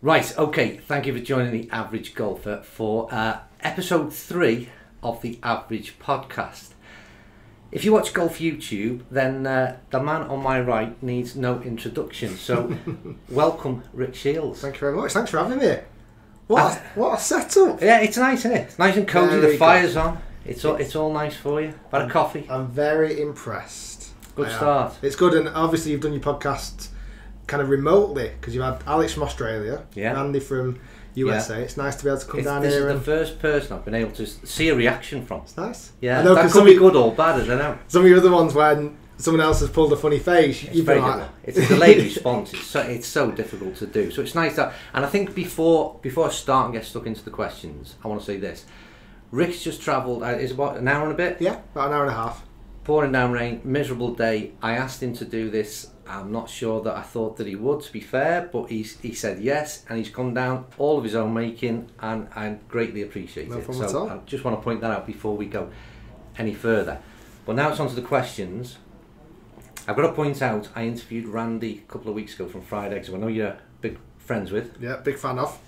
Right, okay, thank you for joining the Average Golfer for uh, episode three of the Average Podcast. If you watch golf YouTube, then uh, the man on my right needs no introduction. So, welcome, Rick Shiels. Thank you very much. Thanks for having me. What a, what a setup! Yeah, it's nice, isn't it? It's nice and cozy. Very the fire's on. It's all, it's all nice for you. Had a coffee. I'm very impressed. Good I am. start. It's good, and obviously you've done your podcast kind of remotely because you've had Alex from Australia, Yeah. Randy from USA. It's nice to be able to come It's, down this is here the first person I've been able to see a reaction from. it's nice. Yeah, I know that could some, be good or bad. I don't know. some of your other ones when someone else has pulled a funny face, It's you've been like, It's a delayed response. It's so, it's so difficult to do. So it's nice that, and I think before before I start and get stuck into the questions, I want to say this: Rick's just travelled. Uh, is about an hour and a bit. yeah, about an hour and a half. Pouring down rain, miserable day. I asked him to do this. I'm not sure that I thought that he would, to be fair, but he's, he said yes, and he's come down all of his own making, and I greatly appreciate No it. so. I just want to point that out before we go any further. But now it's on to the questions. I've got to point out, I interviewed Randy a couple of weeks ago from Fried Eggs, who I know you're big friends with. Yeah, big fan of.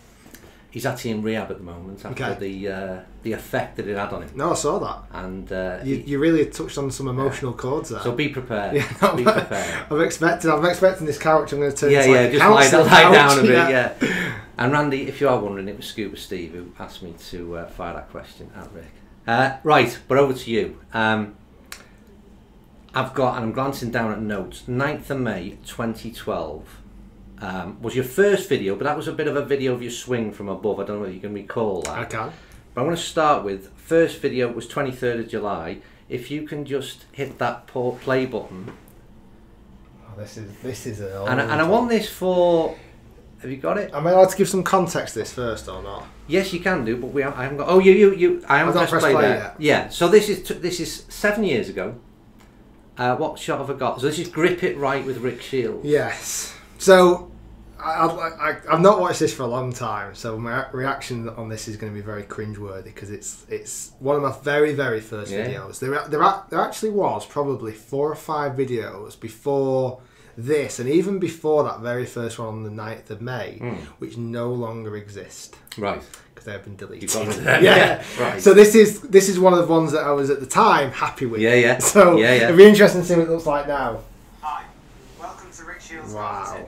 He's actually in rehab at the moment after Okay. the uh, the effect that it had on him. No, I saw that. And uh, You, he- you really touched on some emotional chords there. so be prepared. Yeah, no, be prepared. I'm expecting. I'm expecting this couch. I'm going to turn. Yeah, yeah, like just lie, council lie down a bit, yeah. And Randy, if you are wondering, it was Scuba Steve who asked me to uh, fire that question at Rick. Uh, right, but over to you. Um, I've got, and I'm glancing down at notes, 9th of May 2012 um, was your first video, but that was a bit of a video of your swing from above. I don't know if you can recall that. I can. But I'm going to start with first video was 23rd of July. If you can just hit that play button, Oh, this is this is a. and, I- and I want this for. Have you got it? Am I allowed to give some context to this first or not? Yes, you can do, but we have, I haven't got. Oh, you, you, you. I haven't pressed pressed play, play yet. Yeah. So this is this is seven years ago. Uh, what shot have I got? So this is grip it right with Rick Shiels. Yes. So, I, I, I, I've not watched this for a long time, so my reaction on this is going to be very cringeworthy because it's it's one of my very very first Yeah. videos. There there there actually was probably four or five videos before this, and even before that very first one on the 9th of May, Hmm. which no longer exist Right. because they have been deleted. You've got rid of them. yeah. Right. So this is this is one of the ones that I was at the time happy with. Yeah, yeah. So Yeah, yeah. it'd be interesting to see what it looks like now. Hi, welcome to Rick Shiels Wow.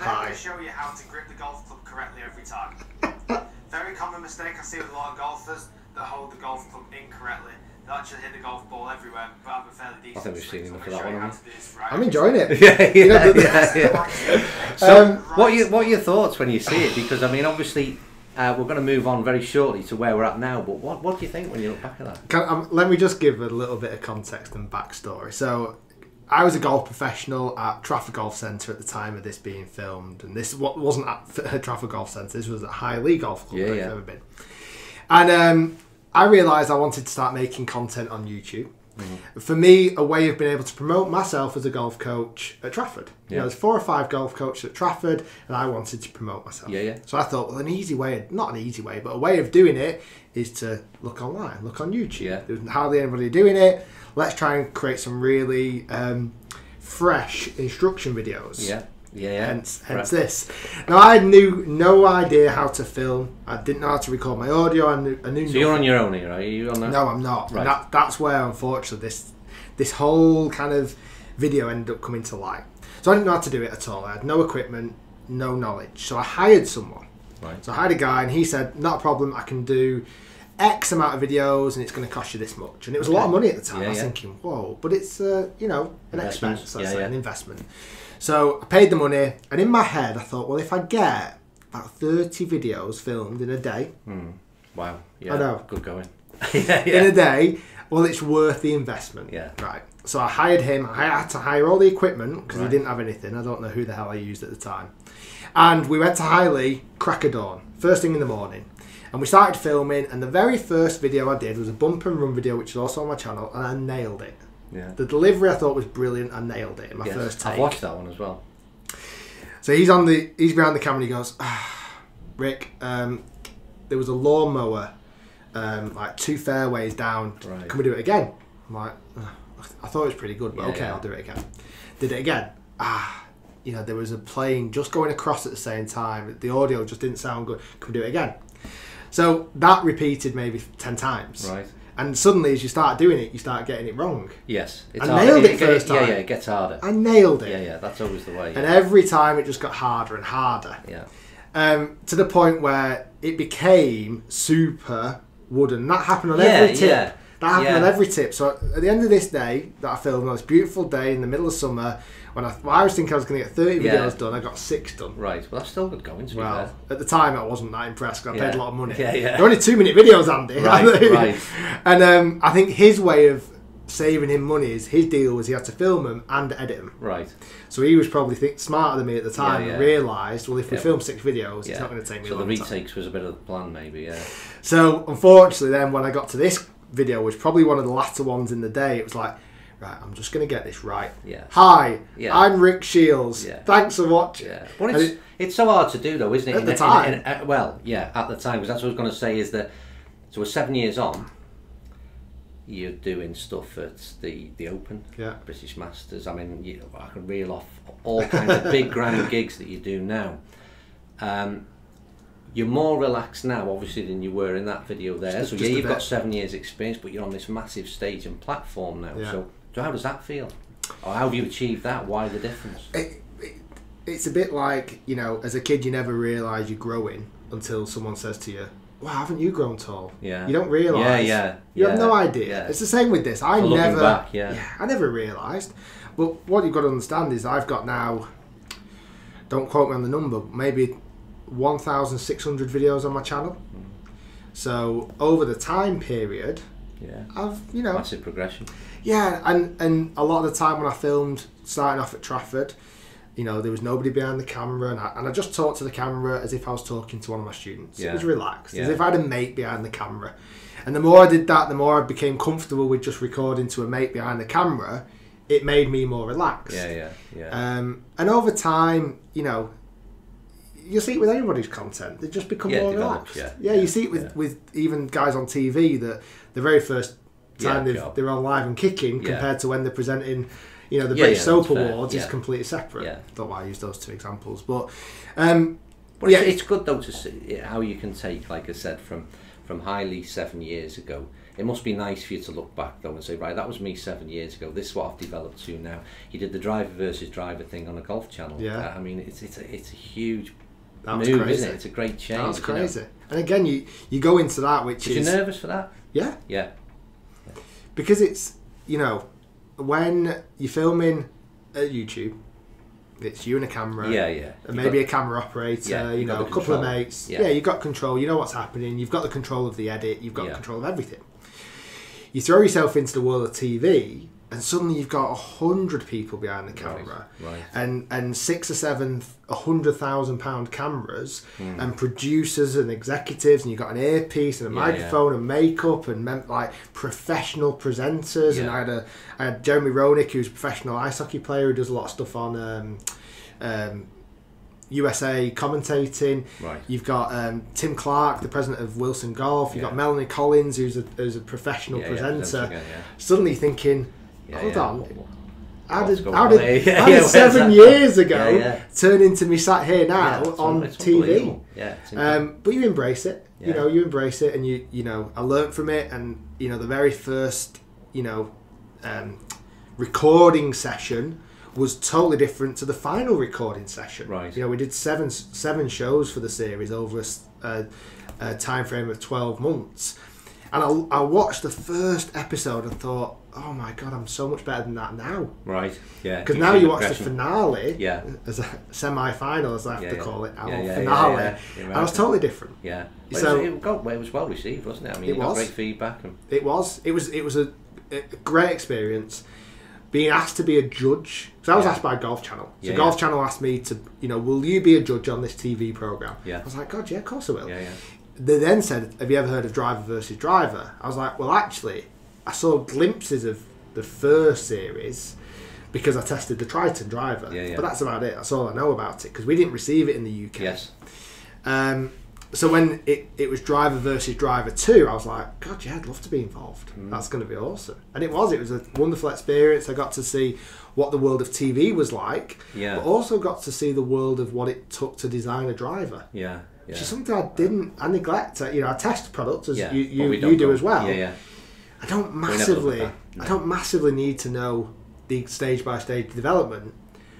Golf Tips. Today I'm going to show you how to grip the golf club correctly every time. Very common mistake I see with a lot of golfers that hold the golf club incorrectly. They actually hit the golf ball everywhere, but have a fairly decent think we've seen enough I'm of that one, you how to do this right. I'm enjoying it. Yeah, You know, yeah, yeah, yeah. So, Um, what are you, what are your thoughts when you see it? Because I mean, obviously, uh, we're going to move on very shortly to where we're at now. But what what do you think when you look back at that? Can, um, let me just give a little bit of context and backstory. So, I was a golf professional at Trafford Golf Centre at the time of this being filmed, and this what wasn't at Trafford Golf Centre. This was at Highley Golf Club. Yeah, yeah. you've ever been. And um, I realised I wanted to start making content on YouTube. Mm-hmm. For me, a way of being able to promote myself as a golf coach at Trafford. You know, there's four or five golf coaches at Trafford, and I wanted to promote myself. Yeah, yeah. So I thought, well, an easy way, not an easy way, but a way of doing it is to look online, look on YouTube. Yeah. There's hardly anybody doing it. Let's try and create some really um, fresh instruction videos. Yeah, yeah, yeah. Hence, hence Right. this. Now I knew no idea how to film. I didn't know how to record my audio. I knew. I knew So you're on your own here, are you? On that? No, I'm not. Right. That, that's where, unfortunately, this this whole kind of video ended up coming to light. So I didn't know how to do it at all. I had no equipment, no knowledge. So I hired someone. Right. So I hired a guy, and he said, "Not a problem. I can do X amount of videos, and it's going to cost you this much." And it was a lot of money at the time. Yeah, I was yeah. thinking, "Whoa!" But it's uh, you know an expense. Yeah, yeah. an investment. So I paid the money, and in my head, I thought, well, if I get about thirty videos filmed in a day, Wow. Yeah. I know. Good going. yeah, in a day, well, it's worth the investment. Yeah. Right. So I hired him. I had to hire all the equipment because Right. he didn't have anything. I don't know who the hell I used at the time. And we went to Highley, crack of dawn, first thing in the morning. And we started filming, and the very first video I did was a bump and run video, which is also on my channel, and I nailed it. Yeah. The delivery I thought was brilliant. I nailed it in my Yes, first I've watched that one as well. So he's on the he's behind the camera. and He goes, ah, Rick, um, there was a lawnmower, um, like two fairways down. Right. Can we do it again? I'm like, "Ugh, I thought it was pretty good, but Yeah, okay, yeah. I'll do it again. Did it again. Ah, you know there was a plane just going across at the same time. The audio just didn't sound good. Can we do it again? So that repeated maybe ten times. Right. And suddenly, as you start doing it, you start getting it wrong. Yes. It's I hard- nailed it get- first Yeah, time. yeah, yeah, it gets harder. I nailed it. Yeah, yeah, that's always the way. And every time it just got harder and harder. yeah. um, to the point where it became super wooden. That happened on Yeah, every tip. yeah, That happened yeah. on every tip. So at the end of this day that I filmed on this beautiful day in the middle of summer, when I, well, I was thinking I was going to get 30 Yeah. videos done, I got six done. Right. Well, that's still good going to Well, fair. at the time I wasn't that impressed because I paid a lot of money. Yeah, yeah. They're only two minute videos, Andy. Right, right. And um, I think his way of saving him money is his deal was he had to film them and edit them. Right. So he was probably think, smarter than me at the time Yeah, yeah. and realised, well, if we Yeah. film six videos, Yeah. it's not going to take me so the long time. retakes was a bit of the plan, maybe. Yeah. So unfortunately, then when I got to this video, was probably one of the latter ones in the day, it was like, right, I'm just going to get this right. Yeah. Hi, Yeah. I'm Rick Shiels. Yeah. Thanks for watching. Yeah, And it's it- it's so hard to do though, isn't it? At In the a- in a- time. in a- well, yeah, at the time, because that's what I was going to say is that. So we're seven years on. You're doing stuff at the the Open, Yeah. British Masters. I mean, you, I can reel off all kinds of big grand gigs that you do now. Um, you're more relaxed now, obviously, than you were in that video there. Just- so just yeah, you've got seven years experience, but you're on this massive stage and platform now. Yeah. So, so how does that feel? Or how have you achieved that? Why the difference? It, it, it's a bit like, you know, as a kid, you never realise you're growing until someone says to you, well, haven't you grown tall? Yeah. You don't realise. Yeah, yeah, You have no idea. yeah. It's the same with this. I looking never. back, yeah. I never realised. But what you've got to understand is I've got now, don't quote me on the number, maybe 1,600 videos on my channel. So over the time period, Yeah, I've, you know, massive progression. yeah, and and a lot of the time when I filmed starting off at Trafford, you know, there was nobody behind the camera, and I, and I just talked to the camera as if I was talking to one of my students. Yeah. It was relaxed, as if I had a mate behind the camera. And the more I did that, the more I became comfortable with just recording to a mate behind the camera. It made me more relaxed. Yeah, yeah, yeah. Um, and over time, you know, you see it with anybody's content. They just become Yeah, more relaxed. yeah, you yeah, see it with, yeah. with even guys on TV that the very first time Yeah, job. they're on live and kicking compared to when they're presenting, you know, the British Soap Awards is completely separate. Yeah. Don't know why I use those two examples, but um, But yeah, it's, it's good though to see how you can take, like I said, from from Highley seven years ago. It must be nice for you to look back though and say, right, that was me seven years ago. This is what I've developed to now. You did the driver versus driver thing on a golf channel. Yeah. I mean, it's it's a, it's a huge that was move, crazy. isn't it? It's a great change. That was you know. crazy. And again, you you go into that, which Was you is nervous for that? yeah, Yeah. because it's you know when you're filming at YouTube, it's you and a camera. Yeah, yeah. and You maybe got- a camera operator, Yeah, you know, a couple of mates. Yeah. Yeah. you've got control. You know what's happening. You've got the control of the edit. You've got Yeah. control of everything. You throw yourself into the world of TV, and suddenly you've got a hundred people behind the camera, Right, right. and and six or seven, a hundred thousand pound cameras, and producers and executives, and you've got an earpiece and a. Yeah, yeah. microphone and makeup and mem- like professional presenters. And I had a I had Jeremy Roenick, who's a professional ice hockey player who does a lot of stuff on. Um, um, USA commentating. Right. You've got um, Tim Clark, the president of Wilson Golf. You've got Melanie Collins, who's a, who's a professional Yeah, yeah, presenter. yeah. Suddenly thinking, Yeah, hold yeah. on, how did, how did. How did seven years ago turn into me sat here now on TV? Yeah. Um, but you embrace it. You know, you embrace it, and you you know, I learned from it, and you know, the very first you know um, recording session was totally different to the final recording session. Right. You know, we did seven seven shows for the series over a time frame of twelve months, and I, I watched the first episode and thought, oh my god, I'm so much better than that now. right. Yeah. Because now you watch the finale Yeah. as a semi-final, as I have Yeah, to yeah. call it, our Yeah, finale. yeah, I was totally different. Yeah. Well, So- it, was, it, got, well, it was well received, wasn't it? I mean, It was. great feedback. And, It was. It was. It was a, a great experience. Being asked to be a judge. So I was asked by Golf Channel. So Yeah, Golf. Channel asked me to, you know, will you be a judge on this TV program? Yeah. I was like, God, yeah, of course I will. yeah, yeah. They then said, Have you ever heard of Driver versus Driver? I was like, Well, actually, I saw glimpses of the first series because I tested the Triton driver. Yeah, yeah. But that's about it. That's all I know about it because we didn't receive it in the UK. Yes. Um, so when it, it was driver versus driver two, I was like, God, yeah, I'd love to be involved. Mm. That's going to be awesome. And it was. It was a wonderful experience. I got to see what the world of TV was like, Yeah. but also got to see the world of what it took to design a driver. Yeah. Yeah. Which is something I didn't, I neglect. Uh, You know, I test products as yeah. you, but you, we you don't do go- as well. Yeah, yeah. I don't never look at massively, no. I don't massively need to know the stage by stage development.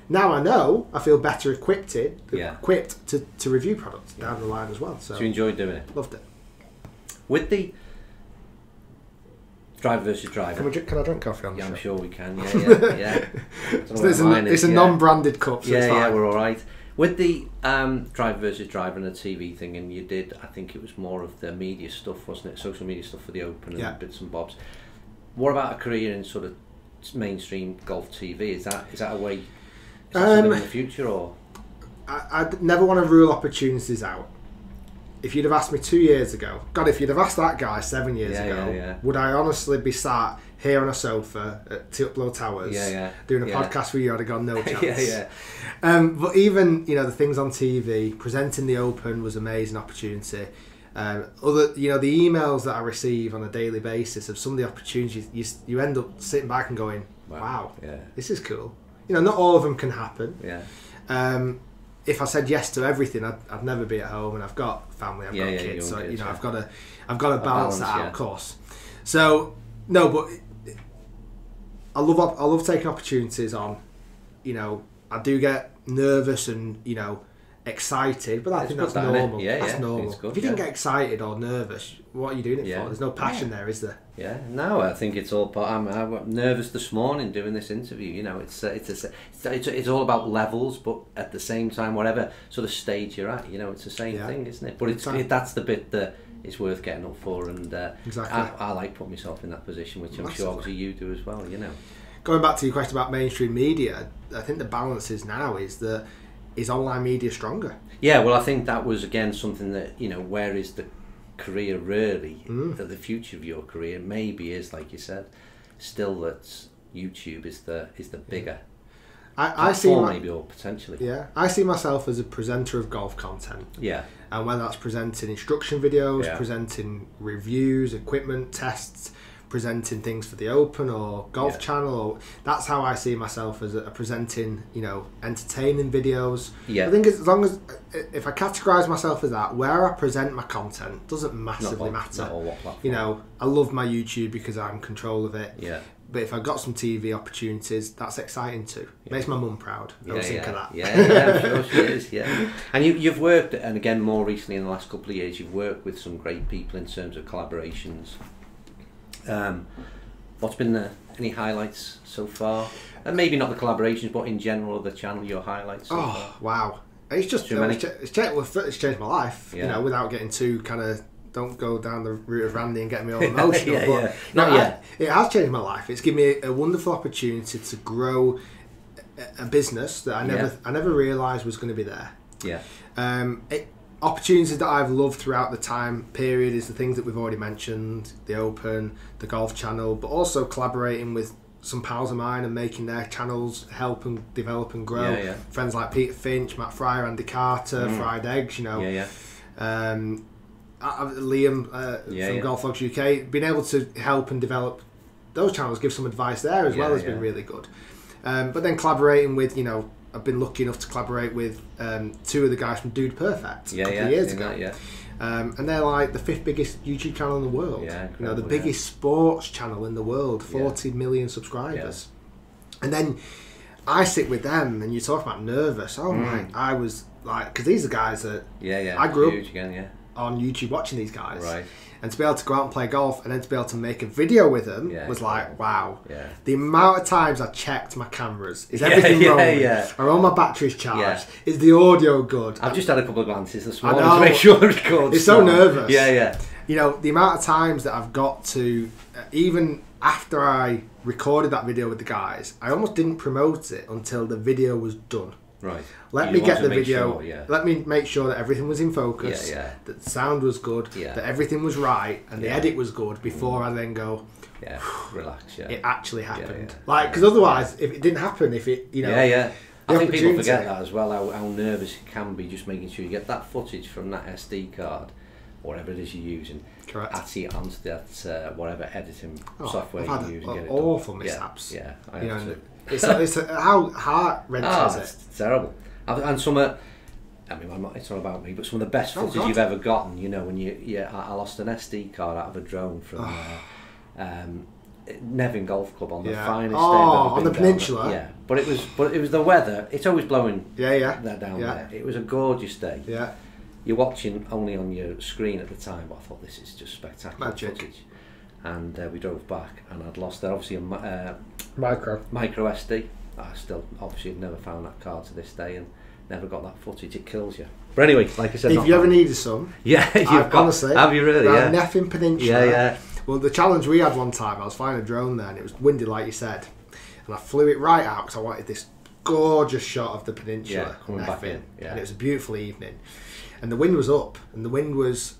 Now I know, I feel better equipped, it, Yeah. equipped to, to review products down the line as well. So So you enjoyed doing it loved it. with the driver versus driver. Can, we, drink- can I drink coffee on the Yeah, I'm show? sure we can. Yeah, yeah, yeah. So it's what a, mine is, it's a non-branded cup, so Yeah, it's yeah, we're all right. With the um, driver versus drive and the TV thing, and you did, I think it was more of the media stuff, wasn't it? Social media stuff for the Open and Yeah. bits and bobs. What about a career in sort of mainstream golf TV? Is that is that a way? Is that Um, in the future or? I, I'd never want to rule opportunities out. If you'd have asked me two years ago, God, if you'd have asked that guy seven years Yeah, ago, yeah, yeah. would I honestly be sat here on a sofa at Teeuplo Towers doing a podcast with you? I'd have gone no chance. yeah, yeah, Um, but even you know the things on TV, presenting the Open was an amazing opportunity. Um, other you know the emails that I receive on a daily basis of some of the opportunities, you you end up sitting back and going, wow, yeah, this is cool. You know, not all of them can happen. yeah, Um, if I said yes to everything, I'd, I'd never be at home, and I've got family, I've Yeah, got yeah, kids, so kids, you know yeah. I've got to, I've got to balance, balance, that out, of course. So no, but I love I love taking opportunities on. You know, I do get nervous and you know excited, but I It's think that's that, normal. Yeah, that's yeah, normal. it's good, if you didn't get excited or nervous, what are you doing it Yeah. for? There's no passion there, is there? yeah. No, I think it's all. Part, I'm, I'm nervous this morning doing this interview. You know, it's uh, it's, a, it's it's it's all about levels, but at the same time, whatever sort of stage you're at, you know, it's the same Yeah. thing, isn't it? But it's Exactly. it, that's the bit that is worth getting up for, and uh, Exactly. I, I like putting myself in that position, which I'm Massively. sure obviously you do as well. You know. Going back to your question about mainstream media, I think the balance is now is that is online media stronger? Yeah, well, I think that was again something that you know, where is the career really? Mm. The, the future of your career maybe is like you said, still that YouTube is the is the bigger I, I see my, maybe or potentially. yeah, I see myself as a presenter of golf content. Yeah, and whether that's presenting instruction videos, Yeah. presenting reviews, equipment tests, presenting things for the Open or Golf Yeah. Channel, or that's how I see myself as a, a presenting, you know, entertaining videos. Yeah. I think as long as if I categorise myself as that, where I present my content doesn't massively all, matter. not all what platform. You know, I love my YouTube because I'm in control of it. Yeah. But if I got some TV opportunities, that's exciting too. Makes my mum proud. Don't Yeah, think yeah, of that. yeah, yeah, sure she is. Yeah, and you, you've worked, and again more recently in the last couple of years, you've worked with some great people in terms of collaborations. Um, what's been the any highlights so far? And maybe not the collaborations, but in general the channel, your highlights. So far? Oh wow! It's just it's, it's, it's changed my life. You know, without getting too kind of don't go down the route of Randy and get me all emotional. Yeah, but yeah. no, Not I- yet. it has changed my life. It's given me a, wonderful opportunity to grow a, a business that I never Yeah. I never realised was going to be there. Yeah, Um, it, opportunities that I've loved throughout the time period is the things that we've already mentioned, the Open, the Golf Channel, but also collaborating with some pals of mine and making their channels help and develop and grow. Yeah, yeah. Friends like Peter Finch, Matt Fryer, Andy Carter, Mm. Fried Eggs, you know. yeah, yeah, Um, Liam uh, Yeah, from yeah. Golf Logs UK, being able to help and develop those channels, give some advice there as well has been really good. Um, but then collaborating with, you know, I've been lucky enough to collaborate with um, two of the guys from Dude Perfect a yeah, couple yeah. of years ago. that, yeah, Um, and they're like the fifth biggest YouTube channel in the world. Yeah, you know, the biggest sports channel in the world, forty million subscribers. And then I sit with them, and you talk about nervous. Oh Mm. my! I was like, because these are guys that yeah, yeah. I grew up- again. Yeah, on YouTube watching these guys, right. And to be able to go out and play golf, and then to be able to make a video with them Yeah, was like, wow. Yeah, The amount of times I checked my cameras, is everything yeah, rolling? yeah. Are all my batteries charged? Is the audio good? I've just had a couple of glances this I morning to make sure the record's It's so nervous. Yeah, yeah, you know the amount of times that I've got to uh, even after I recorded that video with the guys I almost didn't promote it until the video was done right. let You me get the video sure, yeah. let me make sure that everything was in focus Yeah, yeah. that the sound was good Yeah. that everything was right and the Yeah. edit was good before I then go Yeah, relax. Yeah, it actually happened like because otherwise if it didn't happen if it you know yeah, yeah. I think people forget that as well. How, how nervous it can be just making sure you get that footage from that SD card, whatever it is you're using, Correct. it onto that uh, whatever editing Oh, software you use. a- and get it awful done. mishaps. Yeah, yeah I You know. It's, it's how heart wrenching Oh, is it? it's terrible. I've- And some of, I mean, it's not about me, but some of the best Oh, footage God. you've ever gotten, you know, when you, yeah, I lost an SD card out of a drone from Oh. uh, um, Nefyn Golf Club on the Yeah. finest Oh, day I've ever on the peninsula? there. Yeah, but it was, but it was the weather. It's always blowing Yeah, yeah, there down yeah, there. It was a gorgeous day. yeah. You're watching only on your screen at the time, but I thought this is just spectacular Magic. footage. And uh, we drove back, and I'd lost there. Obviously, a uh, Micro. micro SD. I still obviously have never found that card to this day, and never got that footage. It kills you. But anyway, like I said, If you ever needed some, yeah, you've I've, got. honestly, have you really? around Yeah. Nefyn Peninsula. yeah, yeah. Well, the challenge we had one time, I was flying a drone there, and it was windy, like you said, and I flew it right out because I wanted this gorgeous shot of the peninsula, Yeah, coming back in, yeah. and it was a beautiful evening, and the wind was up, and the wind was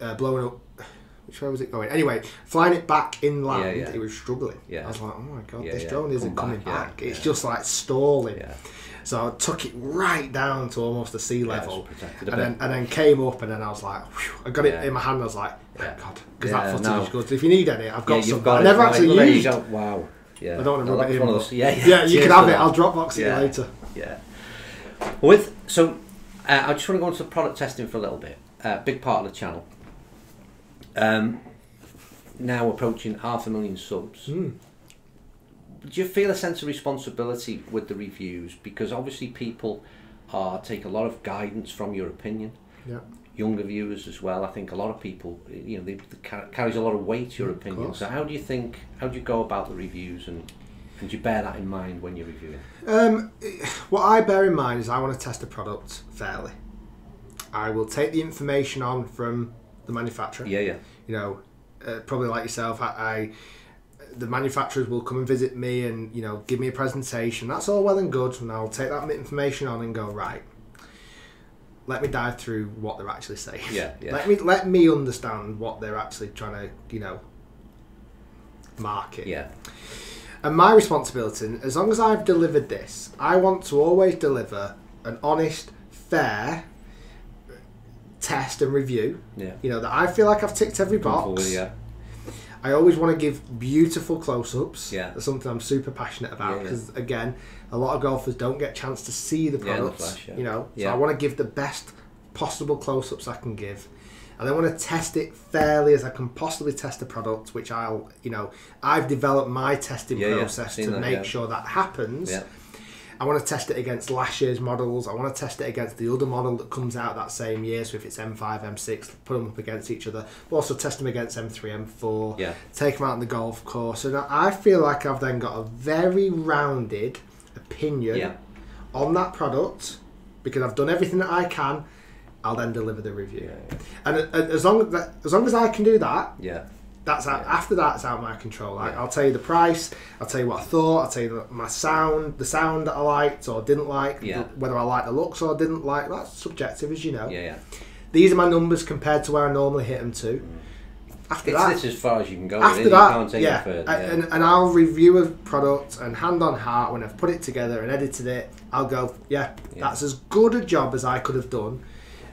uh, blowing up. Which way was it going? Anyway, flying it back inland, Yeah, yeah. it was struggling. Yeah. I was like, oh my god, this drone isn't come coming back, back. It's just like stalling. So I took it right down to almost the sea level, and then and then came up, and then I was like, whew, I got it in my hand. I was like, thank God, because that footage no. is good. If you need any, I've got some. got I never actually you used. Wow. Yeah. I don't want to No, rub it in. one of those- Yeah, yeah. yeah, you can have it. I'll Dropbox it later. Yeah. With so, uh, I just want to go into the product testing for a little bit. Uh, big part of the channel. Um, now approaching half a million subs. Hmm. Do you feel a sense of responsibility with the reviews? Because obviously people are take a lot of guidance from your opinion. Yeah. Younger viewers as well. I think a lot of people, you know, they, they car- carries a lot of weight your Mm, opinion. So how do you think? How do you go about the reviews and? And do you bear that in mind when you're reviewing? Um, what I bear in mind is I want to test a product fairly. I will take the information on from the manufacturer. Yeah, yeah. You know, uh, probably like yourself, I, I the manufacturers will come and visit me and you know give me a presentation. That's all well and good, and I'll take that information on and go right. Let me dive through what they're actually saying. Yeah, yeah. Let me let me understand what they're actually trying to you know market. Yeah. And my responsibility, as long as I've delivered this, I want to always deliver an honest, fair test and review. Yeah. You know, that I feel like I've ticked every box. forward, yeah. I always want to give beautiful close ups. Yeah. That's something I'm super passionate about Yeah, yeah. because, again, a lot of golfers don't get a chance to see the Yeah, the products. yeah. You know, so Yeah. I want to give the best possible close ups I can give. And I want to test it fairly as I can possibly test a product, which I'll, you know, I've developed my testing Yeah, yeah, process to that, make yeah. sure that happens. Yeah. I want to test it against last year's models. I want to test it against the other model that comes out that same year. So if it's M5, M6, put them up against each other. But also test them against M3, M4. Yeah. Take them out on the golf course. And I feel like I've then got a very rounded opinion Yeah. on that product because I've done everything that I can. I'll then deliver the review. Yeah. And uh, as long as as long as I can do that, Yeah. That's out, Yeah. after that, it's out of my control. Like, Yeah. I'll tell you the price. I'll tell you what I thought. I'll tell you the, my sound, the sound that I liked or didn't like. Yeah. Whether I liked the looks or didn't like. That's subjective, as you know. Yeah. Yeah. These are my numbers compared to where I normally hit them to. After It's, that, it's as far as you can go. after that, you can't take yeah, further. Yeah. And, and I'll review a product and hand on heart when I've put it together and edited it. I'll go, yeah, Yeah. that's as good a job as I could have done.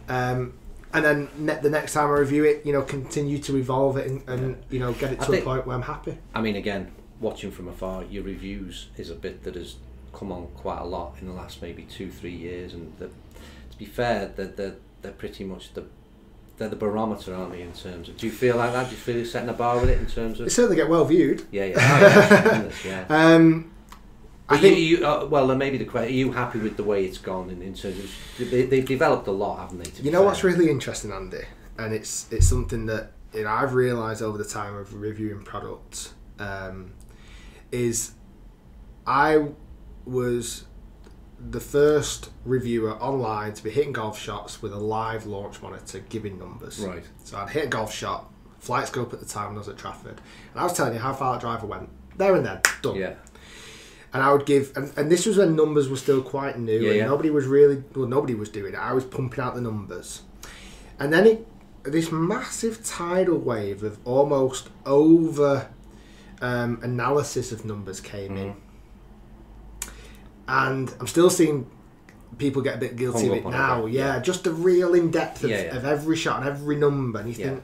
Um, and then ne- the next time I review it, you know, continue to evolve it and, and you know get it I to think- a point where I'm happy. I mean, again, watching from afar, your reviews is a bit that has come on quite a lot in the last maybe two, three years. And the, to be fair, they're, they're, they're pretty much the they're the barometer, aren't they? In terms of, do you feel like that? Do you feel you're setting a bar with it in terms They of? certainly get well viewed. Yeah, yeah, oh, yeah, tremendous, yeah. Um, I think you, you uh, well, then maybe the question: Are you happy with the way it's gone in, in terms of they, they've developed a lot, haven't they? You know fair? what's really interesting, Andy, and it's it's something that you know I've realised over the time of reviewing products um, is I was the first reviewer online to be hitting golf shots with a live launch monitor giving numbers. right? So I'd hit a golf shot, flight scope at the time when I was at Trafford, and I was telling you how far that driver went. There and then, done. Yeah, And I would give, and, and this was when numbers were still quite new, Yeah, and yeah. nobody was really, well, nobody was doing it. I was pumping out the numbers, and then it, this massive tidal wave of almost over um, analysis of numbers came in, and I'm still seeing people get a bit guilty Hung of it on it, now. yeah. yeah. just the real in depth of, of every shot and every number, and you think,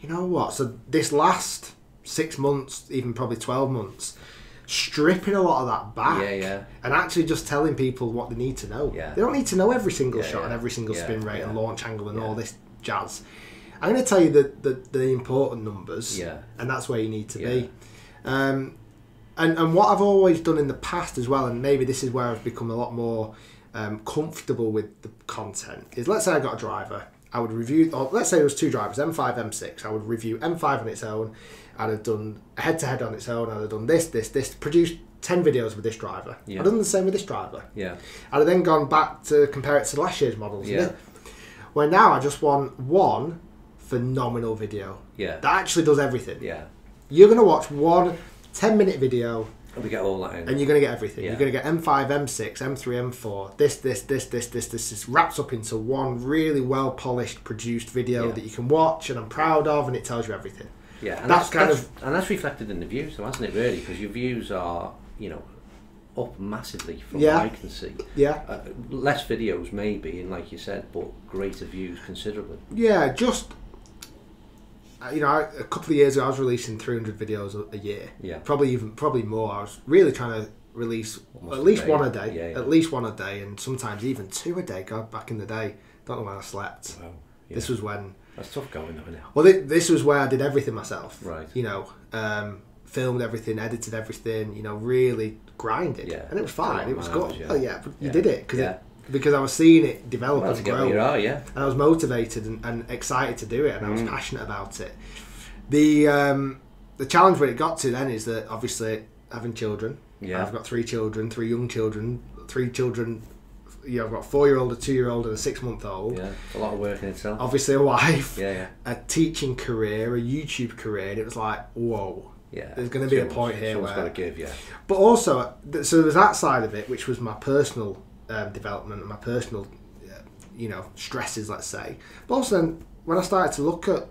you know what? So this last six months, even probably twelve months, stripping a lot of that back. Yeah, yeah. And actually just telling people what they need to know. Yeah. They don't need to know every single shot and every single spin rate and launch angle and all this jazz. I'm going to tell you the, the, the important numbers, Yeah. and that's where you need to be. Um, and, and what I've always done in the past as well, and maybe this is where I've become a lot more um, comfortable with the content, is let's say I got a driver, I would review, or let's say it was two drivers, M5, M6, I would review M5 on its own, I'd have done head-to-head on its own, I'd have done this, this, this, produced 10 videos with this driver. Yeah. I'd done the same with this driver. Yeah. I'd have then gone back to compare it to last year's models. Yeah. Where now I just want one phenomenal video Yeah. that actually does everything. Yeah. You're going to watch one 10 minute video And we get all that in. and you're going to get everything. Yeah. You're going to get M5, M6, M3, M4, this, this, this, this, this, this. This wraps up into one really well polished, produced video Yeah. that you can watch and I'm proud of and it tells you everything. Yeah, and That's that's, kind that's- and that's reflected in the views, though, hasn't it? Really, because your views are, you know, up massively from Yeah. what I can see. Yeah. Uh, less videos, maybe, and like you said, but greater views considerably. Yeah, just uh, you know, a couple of years ago, I was releasing 300 videos a- a year. Yeah. probably even probably more. I was really trying to release Almost at least day. one a day, Yeah, yeah. at least one a day, and sometimes even two a day. God, back in the day, don't know when I slept. Wow. Yeah. This was when. That's tough going, though, isn't it? Well, thi- this was where I did everything myself. Right. You know, um, filmed everything, edited everything. You know, really grinded. Yeah. And it was fine. It was good. yeah. Oh yeah, but you did it because Yeah. because I was seeing it develop Well, and grow are, yeah. and I was motivated and, and excited to do it, and I was Mm. passionate about it. The um, the challenge where it got to then is that obviously having children. Yeah. I've got three children, three young children, three children. You know, I've got a four-year-old, a two-year-old, and a six-month-old. Yeah, a lot of work in itself. Obviously, a wife, Yeah, yeah, a teaching career, a YouTube career, and it was like, whoa. yeah. There's gonna be a point here Someone's where- got to give, yeah. But also, so there was that side of it, which was my personal um, development and my personal, uh, you know, stresses, let's say. But also, then, when I started to look at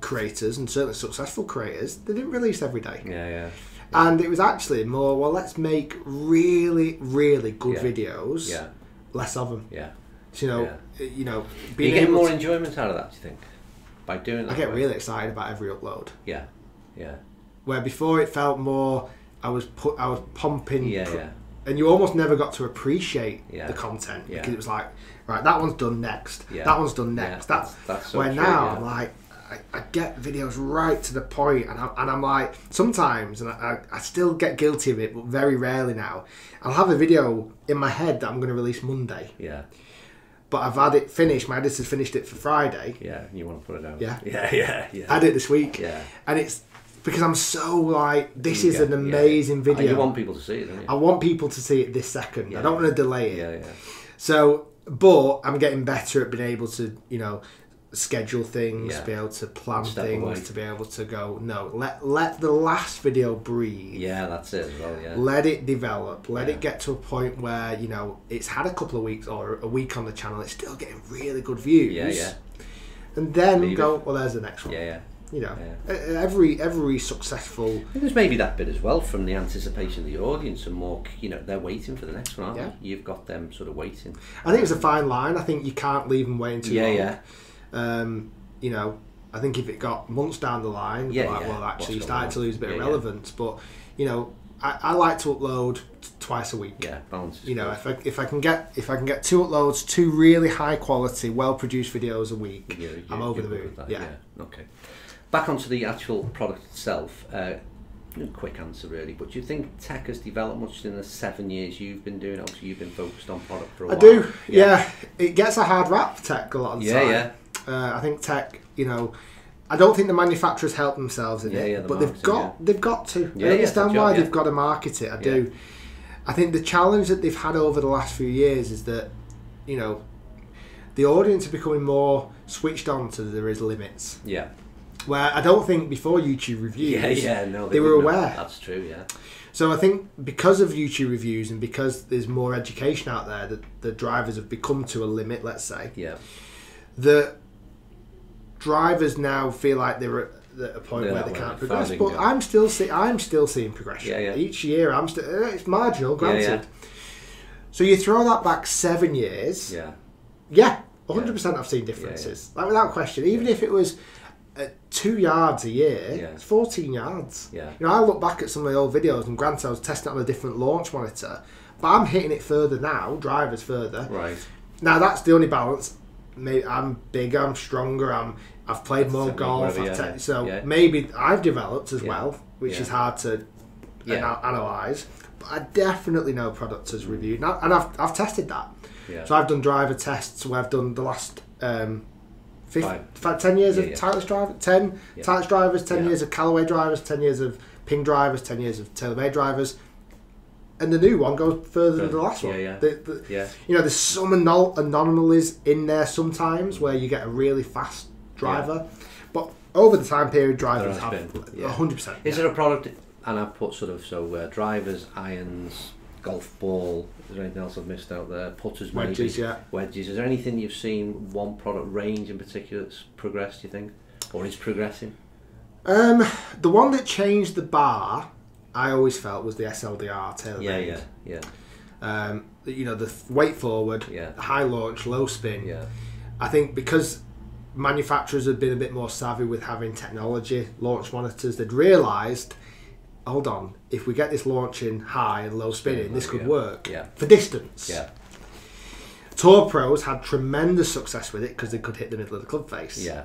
creators and certainly successful creators, they didn't release every day. Yeah, yeah. And it was actually more, well, let's make really, really good Yeah. videos, Yeah, less of them. yeah. So, you know, Yeah. uh, you know, you being getting able more to- enjoyment out of that, do you think? By doing that? I get way? really excited about every upload. Yeah, yeah. Where before it felt more, I was put, I was pumping Yeah, pr- yeah. and you almost never got to appreciate Yeah. the content Yeah. because it was like, right, that one's done next, Yeah. that one's done next. that's- that's that's so where true, now. I'm like, I, I get videos right to the point, and I'm, and I'm like, sometimes, and I, I I still get guilty of it, but very rarely now. I'll have a video in my head that I'm going to release Monday, Yeah, but I've had it finished. My editor's finished it for Friday. yeah. You want to put it out? Yeah. yeah, yeah, yeah. I did it this week, Yeah. and it's because I'm so like, this is get- an yeah. amazing oh, And video. You want people to see it, don't you? I want people to see it this second. Yeah. I don't want to delay it. yeah, yeah. So, but I'm getting better at being able to, you know, schedule things, Yeah. be able to plan Step things, away. to be able to go. No, let let the last video breathe. Yeah, that's it as well, yeah. Let it develop. Let Yeah. it get to a point where you know it's had a couple of weeks or a week on the channel. It's still getting really good views. Yeah, yeah, And then Leave go. Well, there's the next one. yeah, yeah. You know, Yeah. Every every successful. There's maybe that bit as well from the anticipation of the audience and more, you know, they're waiting for the next one, aren't Yeah. they? You've got them sort of waiting. I think it's a fine line. I think you can't leave them waiting too Yeah, long. yeah. Um, you know, I think if it got months down the line, Yeah, like, yeah. well, actually, you started to lose a bit of Yeah, yeah. relevance. But you know, I, I like to upload t- twice a week. Yeah, balance. You know, good. if I, if I can get if I can get two uploads, two really high quality, well produced videos a week, Yeah, you- I'm over the moon. that, Yeah. Okay. Back onto the actual product itself. Uh, quick answer really, but do you think tech has developed much in the seven years you've been doing? Obviously, you've been focused on product for a I while. I do. Yeah. it gets a hard rap tech a lot of the Yeah, time. yeah. Uh, I think tech, you know. I don't think the manufacturers help themselves in Yeah, it, yeah, the but they've got yeah. they've got to. I understand why job, they've got to market it. I do. I think the challenge that they've had over the last few years is that, you know, the audience are becoming more switched on to there is limits. Yeah. Where I don't think before YouTube reviews, Yeah, yeah, no. they were wouldn't aware. That's true, yeah. So I think because of YouTube reviews and because there's more education out there that the drivers have become to a limit, let's say, Yeah. that drivers now feel like they're at at a point They're where they can't progress. But it. I'm still see I'm still seeing progression. Yeah, yeah. Each year, I'm still it's marginal, granted. yeah. So you throw that back seven years. Yeah. Yeah, 100% I've seen differences. Like without question. Even if it was uh, two yards a year, Yeah. it's 14 yards. Yeah. You know, I look back at some of the old videos and granted I was testing on a different launch monitor, but I'm hitting it further now, drivers further. Right. Now that's the only balance. Maybe I'm bigger, I'm stronger, I'm I've played more golf, yeah. te- so Yeah. maybe I've developed as Yeah. well, which is hard to ana- analyze. But I definitely know products as reviewed, and, I, and I've I've tested that. So I've done driver tests where I've done the last um, fif- Five. 10 years of yeah. Titleist drivers, 10 Yeah. Titleist drivers, 10 Yeah. years of Callaway drivers, 10 years of Ping drivers, 10 years of TaylorMade drivers. And the new one goes further than the last Yeah, one. yeah. The- the- Yeah. you know, there's some ano- anomalies in there sometimes where you get a really fast driver. But over the time period, drivers have been, yeah. 100%. Is yeah. there a product, and I've put sort of, so uh, drivers, irons, golf ball, is there anything else I've missed out there? Putters, maybe? Wedges, yeah. Wedges. Is there anything you've seen, one product range in particular that's progressed, Do you think? Or is progressing? Um, the one that changed the bar, I always felt, was the SLDR TaylorMade. Yeah, yeah, yeah, Um, you know, the weight forward, Yeah. high launch, low spin. yeah. I think because manufacturers have been a bit more savvy with having technology launch monitors, they'd realised, hold on, if we get this launching high and low spinning, this could Yeah. work Yeah. for distance. Yeah, Tour pros had tremendous success with it because they could hit the middle of the club face. yeah.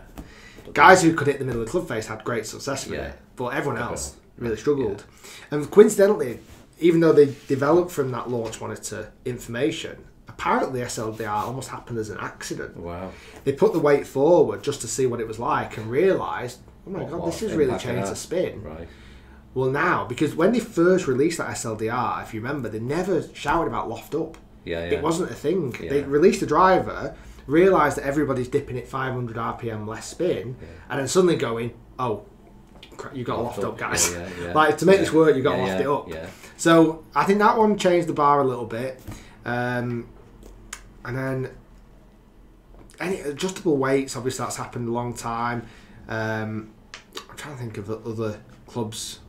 Guys who could hit the middle of the club face had great success with Yeah. it, but everyone else. Really struggled. And coincidentally, even though they developed from that launch monitor information, apparently SLDR almost happened as an accident. Wow. They put the weight forward just to see what it was like and realised, oh my god, this has really changed the spin. Right. Well, now, because when they first released that SLDR, if you remember, they never shouted about loft up. Yeah, yeah. It wasn't a thing. They released the driver, realised that everybody's dipping at 500 RPM less spin, and then suddenly going, oh, you got to Loft up, guys. yeah, yeah, yeah. like to make this work, you got to loft it up. yeah. So I think that one changed the bar a little bit, um, and then any adjustable weights. Obviously, that's happened a long time. Um, I'm trying to think of other clubs.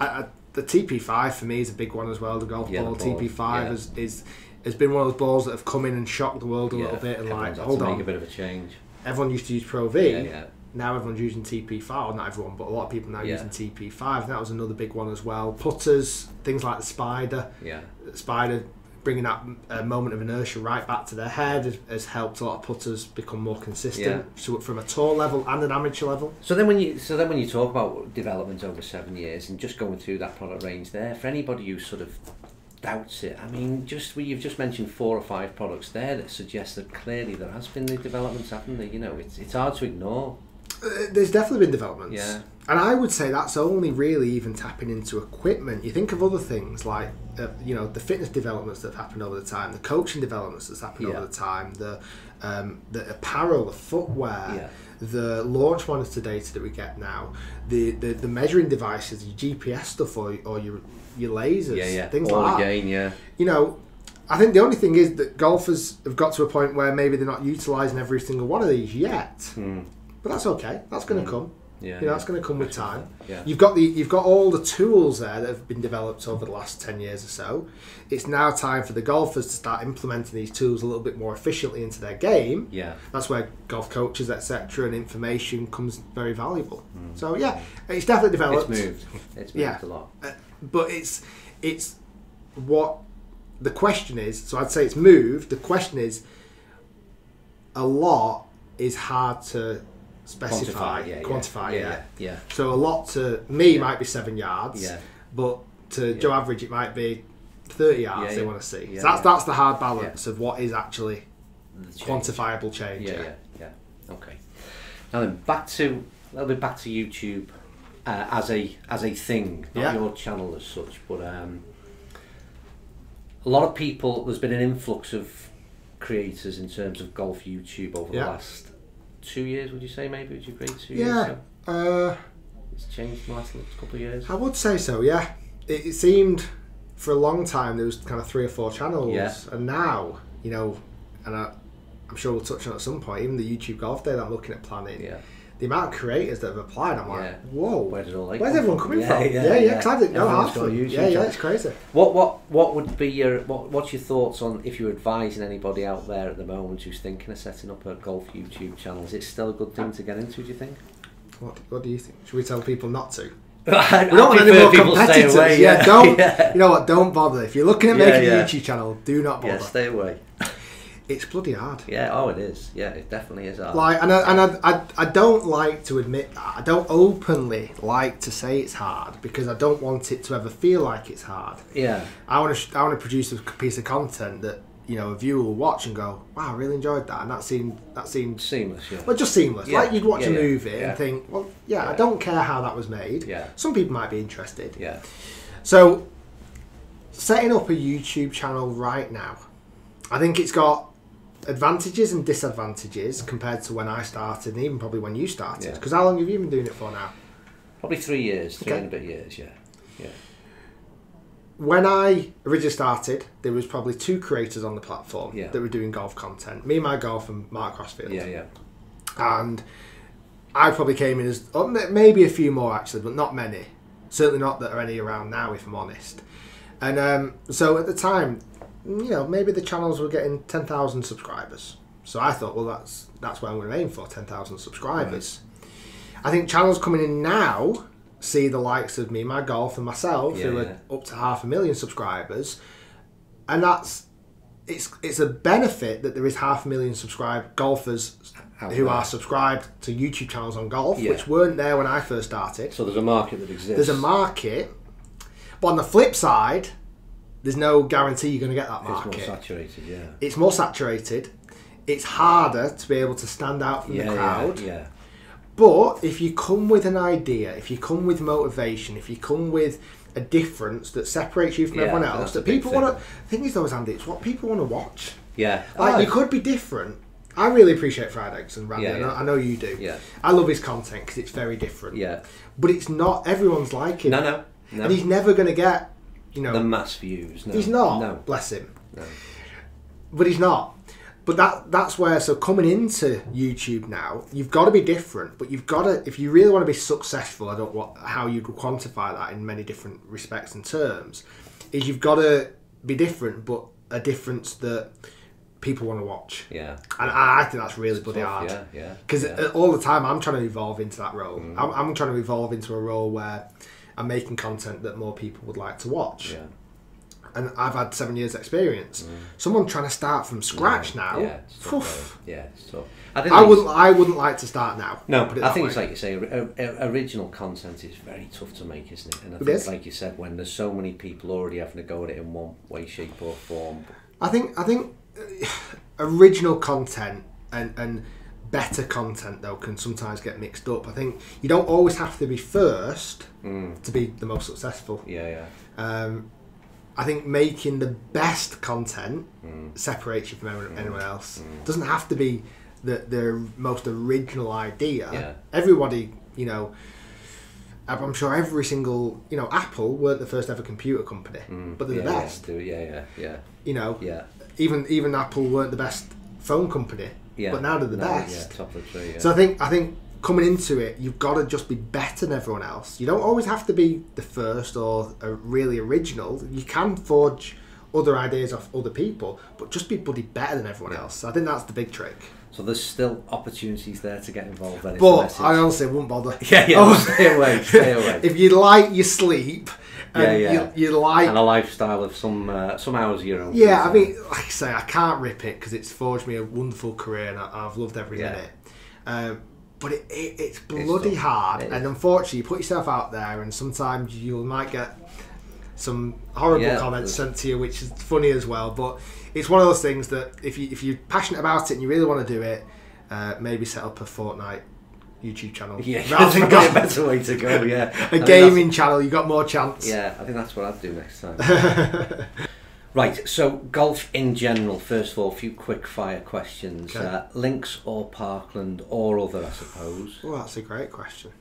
I, I, the TP5 for me is a big one as well. The golf the ball ball, TP5 yeah. is, is has been one of those balls that have come in and shocked the world a little bit and like everyone's hold on. make a bit of a change. Everyone used to use Pro V. Yeah, yeah. Now everyone's using TP5. Well, not everyone, but a lot of people now Yeah. using TP5. That was another big one as well. Putters, things like the Spider. Yeah. Spider bringing that uh, moment of inertia right back to their head has, has helped a lot of putters become more consistent so from a tour level and an amateur level. So then, when you so then when you talk about development over seven years and just going through that product range there, for anybody who sort of doubts it, I mean, just well, you've just mentioned four or five products there that suggest that clearly there has been the developments, haven't there? You know, it's it's hard to ignore. Uh, there's definitely been developments. Yeah. And I would say that's only really even tapping into equipment. You think of other things like, uh, you know, the fitness developments that have happened over the time, the coaching developments that's happened Yeah. over the time, the um, the apparel, the footwear, Yeah. the launch monitor data that we get now, the, the, the measuring devices, your GPS stuff or, or your your lasers, Yeah, yeah. things All like that. again, yeah. you know, I think the only thing is that golfers have got to a point where maybe they're not utilising every single one of these yet. Hmm. But that's okay. That's going to come. Yeah, you know, that's going to come with time. Yeah. You've got the you've got all the tools there that have been developed over the last ten years or so. It's now time for the golfers to start implementing these tools a little bit more efficiently into their game. Yeah. That's where golf coaches, etc., and information comes very valuable. So yeah, it's definitely developed. It's moved. It's moved Yeah. a lot. Uh, but it's it's what the question is. So I'd say it's moved. The question is a lot is hard to specify, Quantify, yeah, yeah. quantify. Yeah, yeah, yeah. So a lot to me might be seven yards. Yeah. But to Joe Average, it might be thirty yards. They want to see. So that's that's the hard balance of what is actually change. quantifiable change. Yeah, yeah, yeah. Okay. Now then, back to a little bit back to YouTube uh, as a as a thing, not your channel as such, but um, a lot of people. There's been an influx of creators in terms of golf YouTube over the last two years. Would you say maybe? Would you agree? Two Yeah. years. So Uh, it's changed in the last couple of years. I would say so, yeah. It, it seemed for a long time there was kind of three or four channels, Yeah. and now, you know, and I, I'm sure we'll touch on it at some point, even the YouTube Golf Day that I'm looking at planning, Yeah. The amount of creators that have applied, I'm like, Yeah. whoa, Where did all they where's everyone coming Yeah, from? yeah, Yeah, yeah, because I didn't know half of them. Yeah, yeah, it's crazy. What what what would be your what what's your thoughts on if you're advising anybody out there at the moment who's thinking of setting up a golf YouTube channel? Is it still a good thing to get into? Do you think? What, what do you think? Should we tell people not to? We don't want any more competitors. away, yeah, don't. yeah. You know what? Don't bother. If you're looking at making a YouTube channel, do not bother. Yeah, stay away. It's bloody hard. Yeah, oh, it is. Yeah, it definitely is. hard. Like, and I, and I, I, I don't like to admit that. I don't openly like to say it's hard because I don't want it to ever feel like it's hard. yeah, I want to, I want to produce a piece of content that you know a viewer will watch and go, "Wow, I really enjoyed that," and that seemed, that seemed, seamless. Yeah, well, just seamless. Yeah, Like you'd watch yeah, a movie and think, "Well, yeah, I don't care how that was made." Yeah. Some people might be interested. yeah, So, setting up a YouTube channel right now, I think it's got advantages and disadvantages compared to when I started, and even probably when you started. Yeah. Because how long have you been doing it for now? probably three years, three Okay. and a bit years. Yeah, yeah, When I originally started, there was probably two creators on the platform Yeah. that were doing golf content. Me, my golf, and Mark Crossfield. yeah, yeah. And I probably came in as oh, maybe a few more actually, but not many. Certainly not that are any around now, if I'm honest. And um, so at the time, you know, maybe the channels were getting ten thousand subscribers. So I thought, well, that's that's what I'm going to aim for, ten thousand subscribers. I think channels coming in now see the likes of me, my golf, and myself, Yeah, who yeah. are up to half a million subscribers, and that's it's it's a benefit that there is half a million subscribed golfers Out who there. are subscribed to YouTube channels on golf, Yeah. which weren't there when I first started. So there's a market that exists. There's a market, but on the flip side, there's no guarantee you're going to get that market. It's more saturated. Yeah. It's more saturated. It's harder to be able to stand out from Yeah, the crowd. yeah, yeah. But if you come with an idea, if you come with motivation, if you come with a difference that separates you from Yeah, everyone else, that people want to. The thing is, though, is, Andy, it's what people want to watch. Yeah. Like Oh, you could be different. I really appreciate Fried Eggs and Randy. Yeah, I, know, yeah. I know you do. Yeah. I love his content because it's very different. Yeah. But it's not everyone's liking. No, no, no. And he's never going to get, you know, the mass views. No. he's not. No. Bless him. No. But he's not. But that that's where so coming into YouTube now, you've got to be different. But you've got to if you really want to be successful. I don't know how you'd quantify that in many different respects and terms. Is you've got to be different, but a difference that people want to watch. Yeah. And I, think that's really bloody Tough, hard. Yeah, yeah. Because yeah. all the time I'm trying to evolve into that role. Mm. I'm, I'm trying to evolve into a role where I'm making content that more people would like to watch. yeah. And I've had seven years' experience. Someone trying to start from scratch now. Mm. Yeah, it's tough, yeah, it's tough. I, think I wouldn't. I wouldn't like to start now. No, I think way. it's like you say, original content is very tough to make, isn't it? And I It think, is. like you said, when there's so many people already having to go at it in one way, shape, or form. I think. I think uh, original content and and better content though can sometimes get mixed up. I think you don't always have to be first Mm, to be the most successful. yeah, yeah, Um, I think making the best content mm, separates you from anyone, anyone else. Doesn't have to be the the most original idea. Yeah. Everybody, you know, I'm sure every single, you know, Apple weren't the first ever computer company, mm. but they're yeah, the best. yeah, yeah, yeah, You know, yeah, even even Apple weren't the best phone company, yeah. but now they're the No, best. Yeah, top of the tree. Yeah. So I think I think coming into it, you've got to just be better than everyone else. You don't always have to be the first or a really original. You can forge other ideas off other people, but just be bloody better than everyone else. I think that's the big trick. So there's still opportunities there to get involved. Then, But. I honestly wouldn't bother. yeah, yeah. Oh. Stay away, stay away. if you like your sleep, and Yeah, yeah. You, you like and a lifestyle of some uh, some hours of your own. Yeah, I mean, like I say, I can't rip it because it's forged me a wonderful career and I, I've loved every Yeah. minute. Um, but it, it, it's bloody tough. hard, It and unfortunately, you put yourself out there, and sometimes you might get some horrible Yeah, comments sent to you, which is funny as well. But it's one of those things that if you if you're passionate about it and you really want to do it, uh, maybe set up a Fortnite YouTube channel. Yeah, that's probably a better way to go. Yeah, I a think gaming channel. You got more chance. Yeah, I think that's what I'd do next time. Right, so golf in general, first of all, a few quick fire questions. Okay. Uh, links or Parkland or other, I suppose. Well, that's a great question.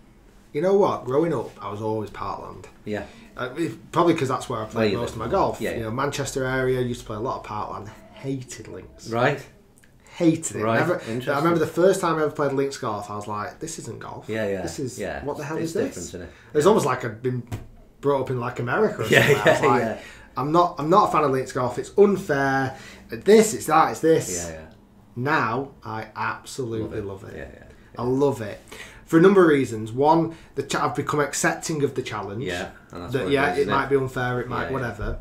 You know what? Growing up, I was always Parkland. Yeah, Uh, if- probably because that's where I played most of my golf. Yeah, You know, Manchester area used to play a lot of Parkland. Hated links. right? Hated it. Right, Never, I remember the first time I ever played links golf, I was like, "This isn't golf. Yeah, yeah. This is yeah. what the hell it's is this?" isn't it? It's almost like I'd been brought up in like America. Or Yeah, something. I was yeah, like, yeah. I'm not. I'm not a fan of links golf. It's unfair. This, it's that, it's this. Yeah, yeah. Now I absolutely love it. Yeah, yeah. I love it for a number of reasons. One, the I've become accepting of the challenge. Yeah, and that's that yeah, it might be unfair, it might Yeah, yeah. whatever.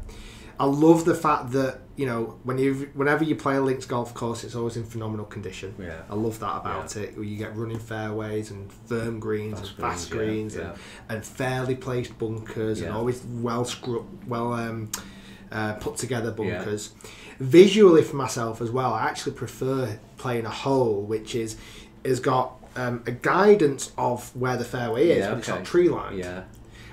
I love the fact that you know when you whenever you play a links golf course, it's always in phenomenal condition. Yeah. I love that about it. Where you get running fairways and firm greens Fast and fast greens, greens yeah, and, and fairly placed bunkers and Yeah. always well scru- well um, uh, put together bunkers. Visually for myself as well, I actually prefer playing a hole which is has got um, a guidance of where the fairway is, Yeah, but it's okay. not tree line. Yeah,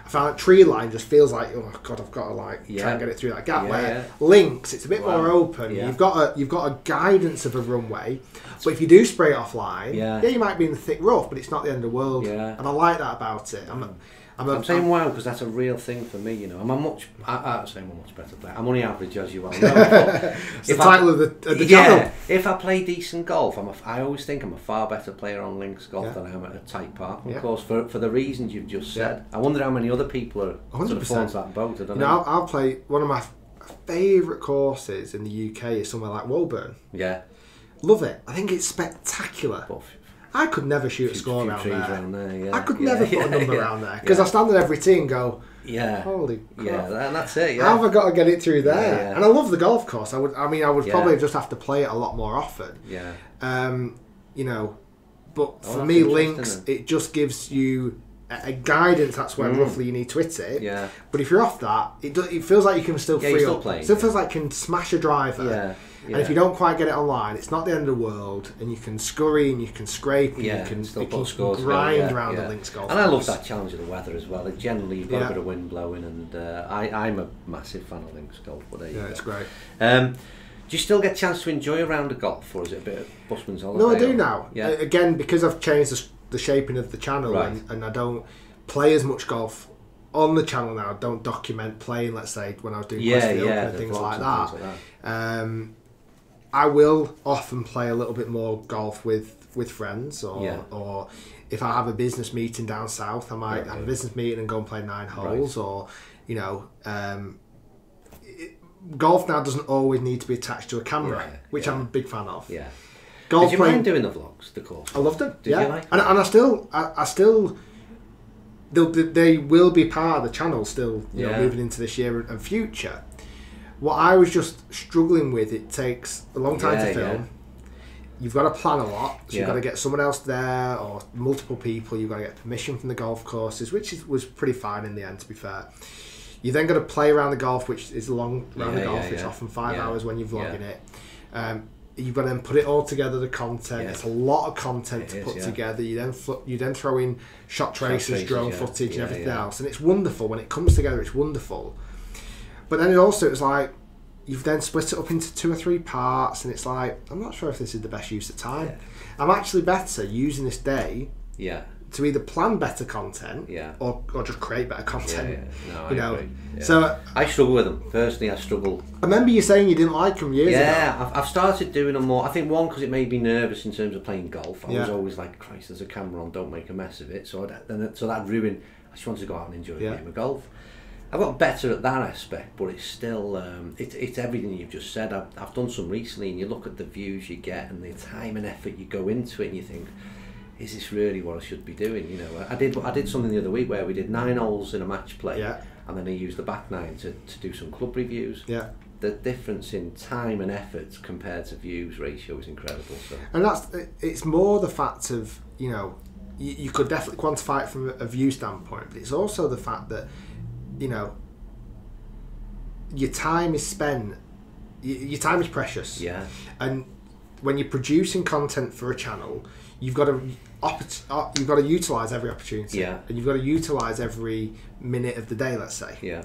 found that tree line just feels like oh god, I've got to like try and get it through that gap. Yeah, Where yeah. links, it's a bit Wow. more open. Yeah. You've got a you've got a guidance of a runway, but if you do spray it offline, Yeah. you might be in the thick rough, but it's not the end of the world. Yeah. and I like that about it. I'm, a, mm. I'm, I'm saying wow because that's a real thing for me. You know, I'm a much. I, I'm saying I'm a much better player. I'm only average, as you well know. it's the I- title of the, of the yeah, channel. if I play decent golf, I'm a, I always think I'm a far better player on links golf Yeah. than I am at a tight park. Of Yeah. course, for for the reasons you've just said. I wonder how many other people are sort of 100%. falling to that boat. I don't You know, know. I'll, I'll play one of my favourite courses in the UK is somewhere like Woburn. yeah, Love it. I think it's spectacular. but I could never shoot a score around there. around there, yeah, I could yeah, never put a number yeah. around there because Yeah. I stand at every tee and go, Yeah, holy crap. yeah, and that's it. Yeah, How have I got to get it through there? Yeah, yeah. And I love the golf course. I would. I mean, I would Yeah. probably just have to play it a lot more often. yeah, Um, you know, but Oh, for me, links it just gives you a, guidance. That's where Mm. roughly you need to hit it. yeah, But if you're off that, it do, it feels like you can still Yeah, free still up. playing, still yeah. feels like you can smash a driver. yeah. And if you don't quite get it online, it's not the end of the world, and you can scurry and you can scrape and yeah, you can, still you can scores grind yeah, around yeah. the links golf. And I love that challenge of the weather as well. It generally you've got Yeah. a bit of wind blowing, and uh, I, I'm a massive fan of links golf. But there you Yeah, it's great. Um, do you still get a chance to enjoy a round of golf, or is it a bit of busman's holiday? No, I do or- now. Yeah, Again, because I've changed the, the shaping of the channel Right. and, and I don't play as much golf on the channel now. I don't document playing, let's say, when I was doing yeah, yeah, and things like that. things like that. Um, I will often play a little bit more golf with with friends, or Yeah. or if I have a business meeting down south, I might Yeah, have a business meeting and go and play nine holes, or you know. Um, it, golf now doesn't always need to be attached to a camera, Yeah, which yeah. I'm a big fan of. Yeah. Golf Did you playing, mind doing the vlogs, the course? I loved them. Did yeah, you like and, them? and I still, I, I still, they'll, they will be part of the channel still. You know, moving into this year and future. What I was just struggling with, it takes a long time Yeah, to film. yeah. You've got to plan a lot, so you've got to get someone else there or multiple people. You've got to get permission from the golf courses, which is, was pretty fine in the end, to be fair. You then got to play around the golf, which is a long round Yeah, of golf. yeah, It's yeah. often five Yeah. hours when you're vlogging Yeah. it. Um, you've got to then put it all together. The content. Yeah. It's a lot of content It to is, put yeah. together. You then fl- you then throw in shot traces, traces, drone yeah. footage, Yeah, and everything yeah. else, and it's wonderful when it comes together. It's wonderful. But then it also it's like you've then split it up into two or three parts, and it's like I'm not sure if this is the best use of time. Yeah. I'm actually better using this day Yeah, to either plan better content Yeah. or, or just create better content. yeah. No, I You know. Yeah. so I struggle with them. Personally, I struggle. I remember you saying you didn't like them years ago. Yeah, I've, I've started doing them more. I think one because it made me nervous in terms of playing golf. I was always like, "Christ, there's a camera on, don't make a mess of it." So I'd, then so that ruined. I just wanted to go out and enjoy Yeah. game of golf. I've got better at that aspect, but it's still um, it, it's everything you've just said. I've, I've done some recently, and you look at the views you get and the time and effort you go into it, and you think, "Is this really what I should be doing?" You know, I did I did something the other week where we did nine holes in a match play, Yeah. and then I used the back nine to, to do some club reviews Yeah. the difference in time and effort compared to views ratio is incredible. So And that's it's more the fact of you know you, you could definitely quantify it from a view standpoint, but it's also the fact that you know your time is spent. Your time is precious, yeah, and when you're producing content for a channel, you've got to uh, you've got to utilize every opportunity, Yeah. and you've got to utilize every minute of the day. Let's say yeah,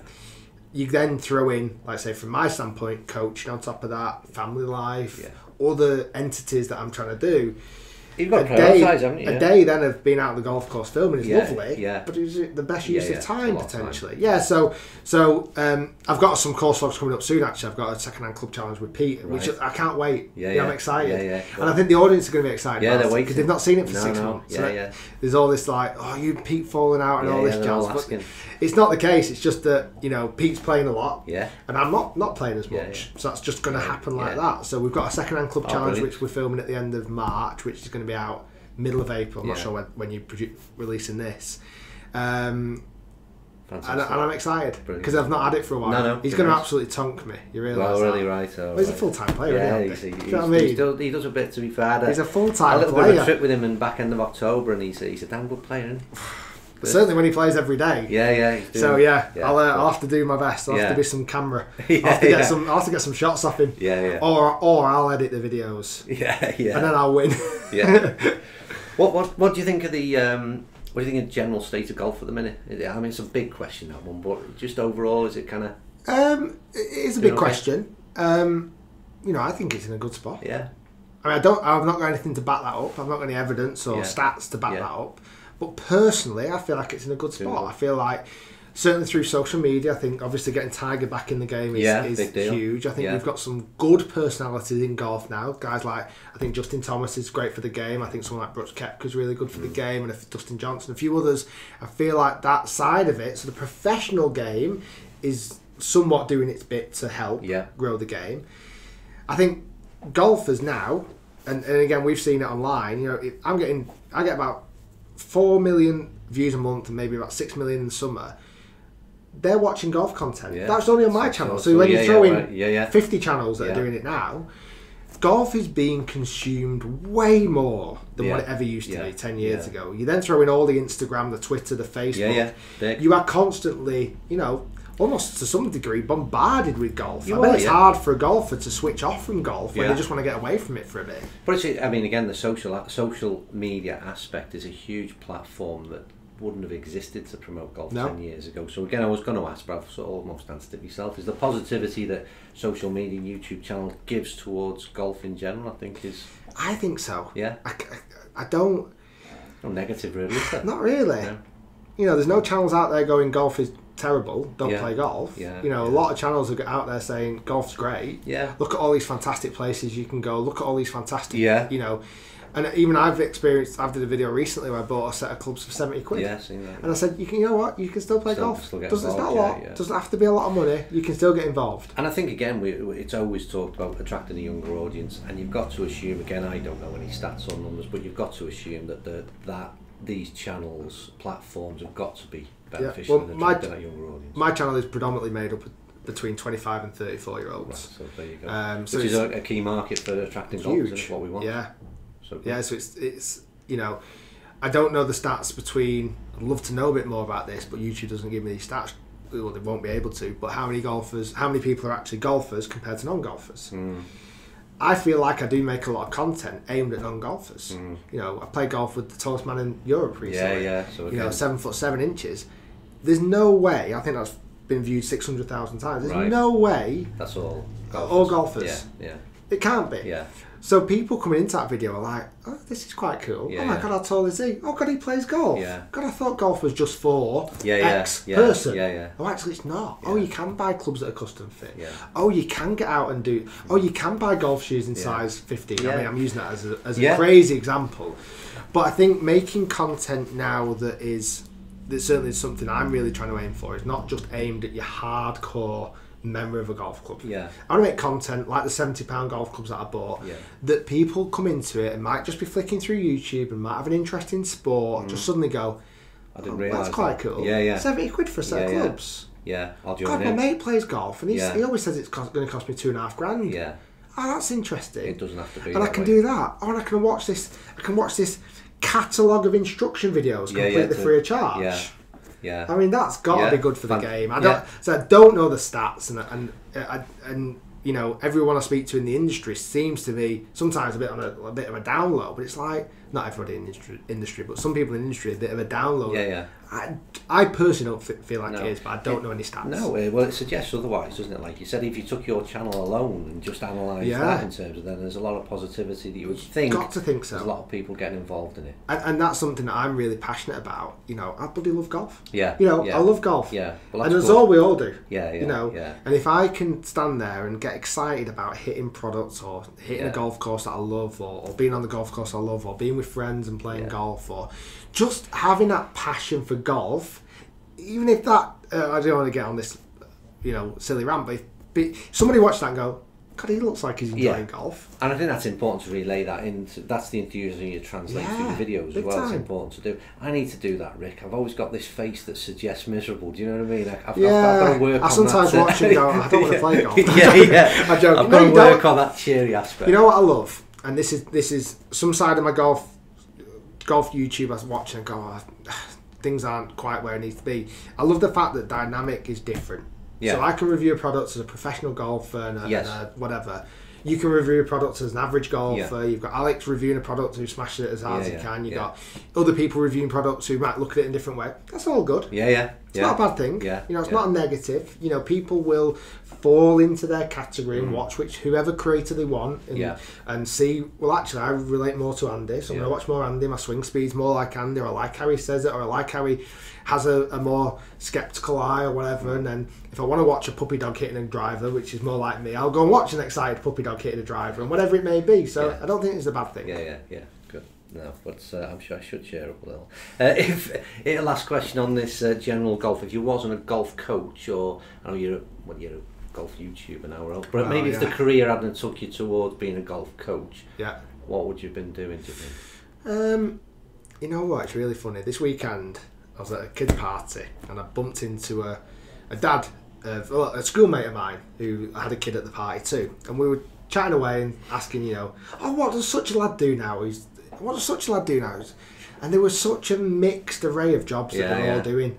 you then throw in, like say, from my standpoint, coaching on top of that, family life, Yeah. other entities that I'm trying to do. You've got a day, haven't you? a day then of being out on the golf course filming is Yeah, lovely. yeah. But is it the best use yeah, of time lot of time. potentially? Yeah. So so um, I've got some course vlogs coming up soon. Actually, I've got a second hand club challenge with Pete, which I can't wait. Yeah, yeah. I'm excited. Yeah, yeah. And I think the audience are going to be excited. Yeah, they're waiting. because they've not seen it for No, six no. months. Yeah, So yeah. There's all this like, oh, you Pete falling out and all this all jazz. But it's not the case. It's just that you know Pete's playing a lot. Yeah. And I'm not not playing as much, so that's just going to happen like that. So we've got a second hand club Oh, challenge which we're filming at the end of March, which is going to be out middle of April. I'm not sure when, when you produ- releasing this. Um, and, and I'm excited because I've not had it for a while. No, no, he's going to absolutely tonk me. You realise? well, that? really right. Well, he's a full time player. Yeah, he's, he? he's, what I he's mean? still, he does a bit to be fair. He's a full a time little bit of a trip with him in back end of October, and he's a, he's a damn good player. Isn't? Certainly when he plays every day. Yeah, yeah. So yeah, yeah, I'll, uh. I'll have to do my best. I'll have to be some camera. Yeah, I'll have to get yeah. some. I'll have to get some shots off him. Yeah, yeah. Or or I'll edit the videos Yeah, yeah. and then I'll win. Yeah. what what what do you think of the um, what do you think of the general state of golf at the minute? I mean, it's a big question that one, but just overall, is it kind of Um, it is a big question. Um, you know, I think it's in a good spot. yeah, I mean, I don't. I've not got anything to back that up. I've not got any evidence or Yeah. stats to back Yeah. that up. But personally, I feel like it's in a good spot. well. I feel like certainly through social media, I think obviously getting Tiger back in the game is, Yeah, is huge. I think Yeah. we've got some good personalities in golf now. Guys like I think Justin Thomas is great for the game. I think someone like Brooks Koepka is really good for the Mm. game, and if Dustin Johnson, a few others. I feel like that side of it. So the professional game is somewhat doing its bit to help Yeah. grow the game. I think golfers now, and, and again we've seen it online. You know, I'm getting I get about four million views a month and maybe about six million in the summer. They're watching golf content. Yeah. That's only on my So- channel. so- So, when yeah, you throw yeah, in right. Yeah, yeah. fifty channels that are doing it now, golf is being consumed way more than what it ever used to be ten years Yeah. ago. You then throw in all the Instagram, the Twitter, the Facebook. yeah, yeah. You are constantly, you know, almost to some degree bombarded with golf. You I bet are, it's yeah. hard for a golfer to switch off from golf when Yeah. they just want to get away from it for a bit. But it's, I mean, again, the social social media aspect is a huge platform that wouldn't have existed to promote golf No. 10 years ago. So again, I was going to ask, but I've sort of almost answered it myself, is the positivity that social media and YouTube channel gives towards golf in general, I think is I think so. Yeah. I, I, I don't, no negative really, not really. No. You know, there's no channels out there going golf is terrible, don't Yeah. play golf. Yeah, You know, a lot of channels are out there saying golf's great. Yeah. Look at all these fantastic places you can go. Look at all these fantastic, Yeah. you know. And even I've experienced, I've did a video recently where I bought a set of clubs for 70 quid. Yeah, that. And I said, you can, you know what? You can still play Still- golf. still Doesn't, it's not a lot. yeah, yeah. Doesn't have to be a lot of money. You can still get involved. And I think again, we, it's always talked about attracting a younger audience, and you've got to assume again. I don't know any stats or numbers, but you've got to assume that the, that these channels, platforms, have got to be beneficial well, my- a younger audience. My channel is predominantly made up between 25 and 34 year Right, olds. so there you go. Um, so Which is a, key market for attracting golfers, Huge. and what we want. Yeah. So Yeah, so it's it's you know, I don't know the stats between. I'd love to know a bit more about this, but YouTube doesn't give me these stats. Well, they won't be able to. But how many golfers? How many people are actually golfers compared to non-golfers? Mm. I feel like I do make a lot of content aimed at non-golfers. You know, I play golf with the tallest man in Europe Mm. Yeah, recently. yeah. So You know, seven foot seven inches. There's no way. I think that's been viewed six hundred thousand times. There's Right. no way that's all. All golfers. Yeah, yeah. it can't be. yeah. So people coming into that video are like, "Oh, this is quite cool. Yeah, oh my yeah. god, how tall is he? Oh god, he plays golf. Yeah. God, I thought golf was just for Yeah, yeah, X yeah, person. yeah, yeah. Oh, actually, it's not. Oh, you can buy clubs that are custom fit. Yeah. Oh, you can get out and do. Oh, you can buy golf shoes in size 15. I mean, I'm using that as a, as a crazy example, but I think making content now that is that certainly is something I'm really trying to aim for. It's not just aimed at your hardcore member of a golf club. Yeah. I want to make content like the seventy pound golf clubs that I bought. Yeah. That people come into it and might just be flicking through YouTube and might have an interest in sport. Mm. Just suddenly go, I didn't "Oh, realise. that's quite that. cool. Yeah, yeah, Seventy quid for a set Yeah, of clubs. yeah. I'll join God, my mate plays golf and he's, Yeah. he always says it's cost, going to cost me two and a half grand. Yeah, Oh, that's interesting. it doesn't have to be. and I can way. do that. Oh, and I can watch this. I can watch this catalogue of instruction videos Yeah, yeah, completely to- free of charge. Yeah, yeah. I mean, that's got to Yeah. be good for the game. I don't. So I don't know the stats, and and and, and you know, everyone I speak to in the industry seems to be sometimes a bit on a, a bit of a down low. But it's like not everybody in industry, industry, but some people in industry a bit of a download. Yeah, yeah. I, I personally don't fe- feel like No. it is, but I don't know any stats. No, uh, well, it suggests otherwise, doesn't it? Like you said, if you took your channel alone and just analysed Yeah. that in terms of then there's a lot of positivity that you would think got to think so. there's a lot of people getting involved in it. and, and that's something that I'm really passionate about. You know, I bloody love golf. Yeah. You know, yeah, I love golf. Yeah. Well, and that's good. all we all do. Yeah, yeah. you know, Yeah. and if I can stand there and get excited about hitting products or hitting Yeah. a golf course that I love, or, or being on the golf course I love, or being with friends and playing Yeah. golf, or just having that passion for golf, even if that uh, I don't want to get on this, you know, silly rant, but if but somebody watched that and go, God, he looks like he's enjoying Yeah. golf. And I think that's important to relay that into. That's the enthusiasm you translate Yeah, through the videos as well. It's important to do. I need to do that, Rick. I've always got this face that suggests miserable. Do you know what I mean? I've, Yeah, I've, got to work I on sometimes that. watch and go, I don't want to play golf. yeah, yeah. I joke. I've No, got to work don't. on that cheery aspect. You know what I love, and this is this is some side of my golf golf YouTubers watching and go, oh, things aren't quite where it needs to be. I love the fact that dynamic is different. Yeah. So I can review a product as a professional golfer and, a, Yes. and a whatever. You can review a product as an average golfer. You've got Alex reviewing a product who smashes it as hard as he yeah, can. You've yeah. got other people reviewing products who might look at it in a different way. That's all good. Yeah, yeah. It's yeah. not a bad thing. Yeah, You know, it's yeah. not a negative. You know, people will fall into their category and watch which whoever creator they want and, Mm. Yeah. and see, well, actually, I relate more to Andy, so I'm Yeah. going to watch more Andy. My swing speed's more like Andy, or I like how he says it, or I like how he has a, a more skeptical eye or whatever. And then if I want to watch a puppy dog hitting a driver, which is more like me, I'll go and watch an excited puppy dog hitting a driver and whatever it may be. So Yeah. I don't think it's a bad thing. Yeah, yeah, yeah. Good. No, but uh, I'm sure I should share up a little. Uh, if a last question on this uh, general golf, if you wasn't a golf coach, or I know you're a, well, you're a golf YouTuber now, Ralph, but Oh, maybe if the career hadn't took you towards being a golf coach, Yeah. what would you have been doing? Do you think? Um, you know what? It's really funny. This weekend, I was at a kid's party and I bumped into a, a dad, of, well, a schoolmate of mine who had a kid at the party too. And we were chatting away and asking, you know, oh, what does such a lad do now? He's, what does such a lad do now? And there was such a mixed array of jobs that they're yeah. all doing.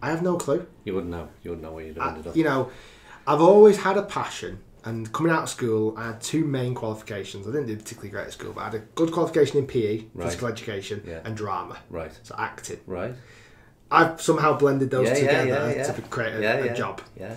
I have no clue. You wouldn't know. You wouldn't know where you'd have ended up. you know, I've always had a passion, and coming out of school, I had two main qualifications. I didn't do particularly great at school, but I had a good qualification in PE, Right. physical education, Yeah. and drama, Right. so acting. Right. I've somehow blended those yeah, together yeah, to create a, yeah, a job. Yeah.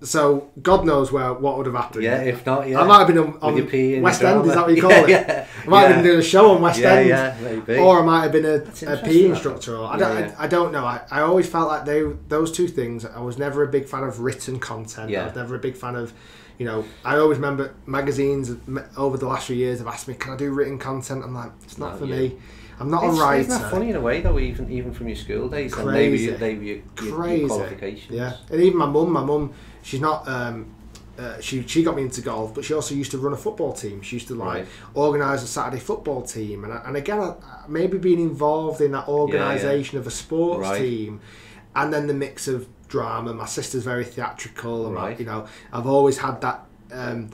So God knows where what would have happened. Yeah. If not, yeah. I might have been on, on With your PE West your End. Is that what you call yeah, it? Yeah. I might yeah. have been doing a show on West yeah, End. Yeah, maybe. Or I might have been a, a interesting, PE instructor. Or, I, Yeah, don't, yeah. I, I don't know. I, I always felt like they those two things. I was never a big fan of written content. Yeah. I was never a big fan of, you know. I always remember magazines over the last few years have asked me, "Can I do written content?" I'm like, "It's not Not for you. me. I'm not It's, a writer." Isn't that funny in a way though? Even even from your school days, and maybe Crazy. you- maybe your, your, Crazy. your qualifications. Yeah, and even my mum, my mum, she's not. Um, uh, she she got me into golf, but she also used to run a football team. She used to like Right. organise a Saturday football team, and and again, I- maybe being involved in that organisation of a sports Right. team, and then the mix of drama. My sister's very theatrical, and my- Right. you know, I've always had that. Um,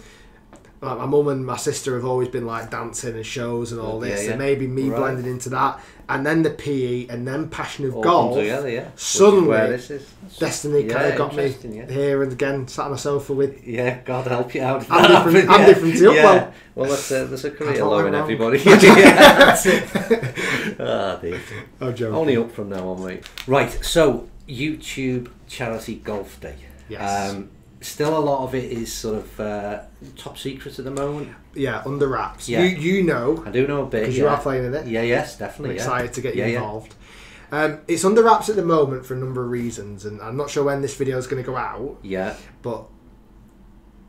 like my mum and my sister have always been like dancing and shows and all this, yeah. and maybe me Right. blended into that, and then the PE, and then passion of All golf. together, yeah. Suddenly, where this is. Destiny kind of got me yeah. here and again, sat on a sofa with. Yeah, God help you out. I'm different- I'm different to you, Yeah. well- well, there's a, there's a career low in everybody. yeah, that's it. Ah, dear. Oh, joking. Only up from now on, mate. Right, so YouTube Charity Golf Day. Yes. Um, still a lot of it is sort of uh, top secret at the moment. Yeah, under wraps. Yeah. You you know I do know a bit. because yeah. you are playing in it. Yeah, yes, I'm definitely. yeah. excited to get you yeah. involved. Um, it's under wraps at the moment for a number of reasons, and I'm not sure when this video is going to go out. Yeah. But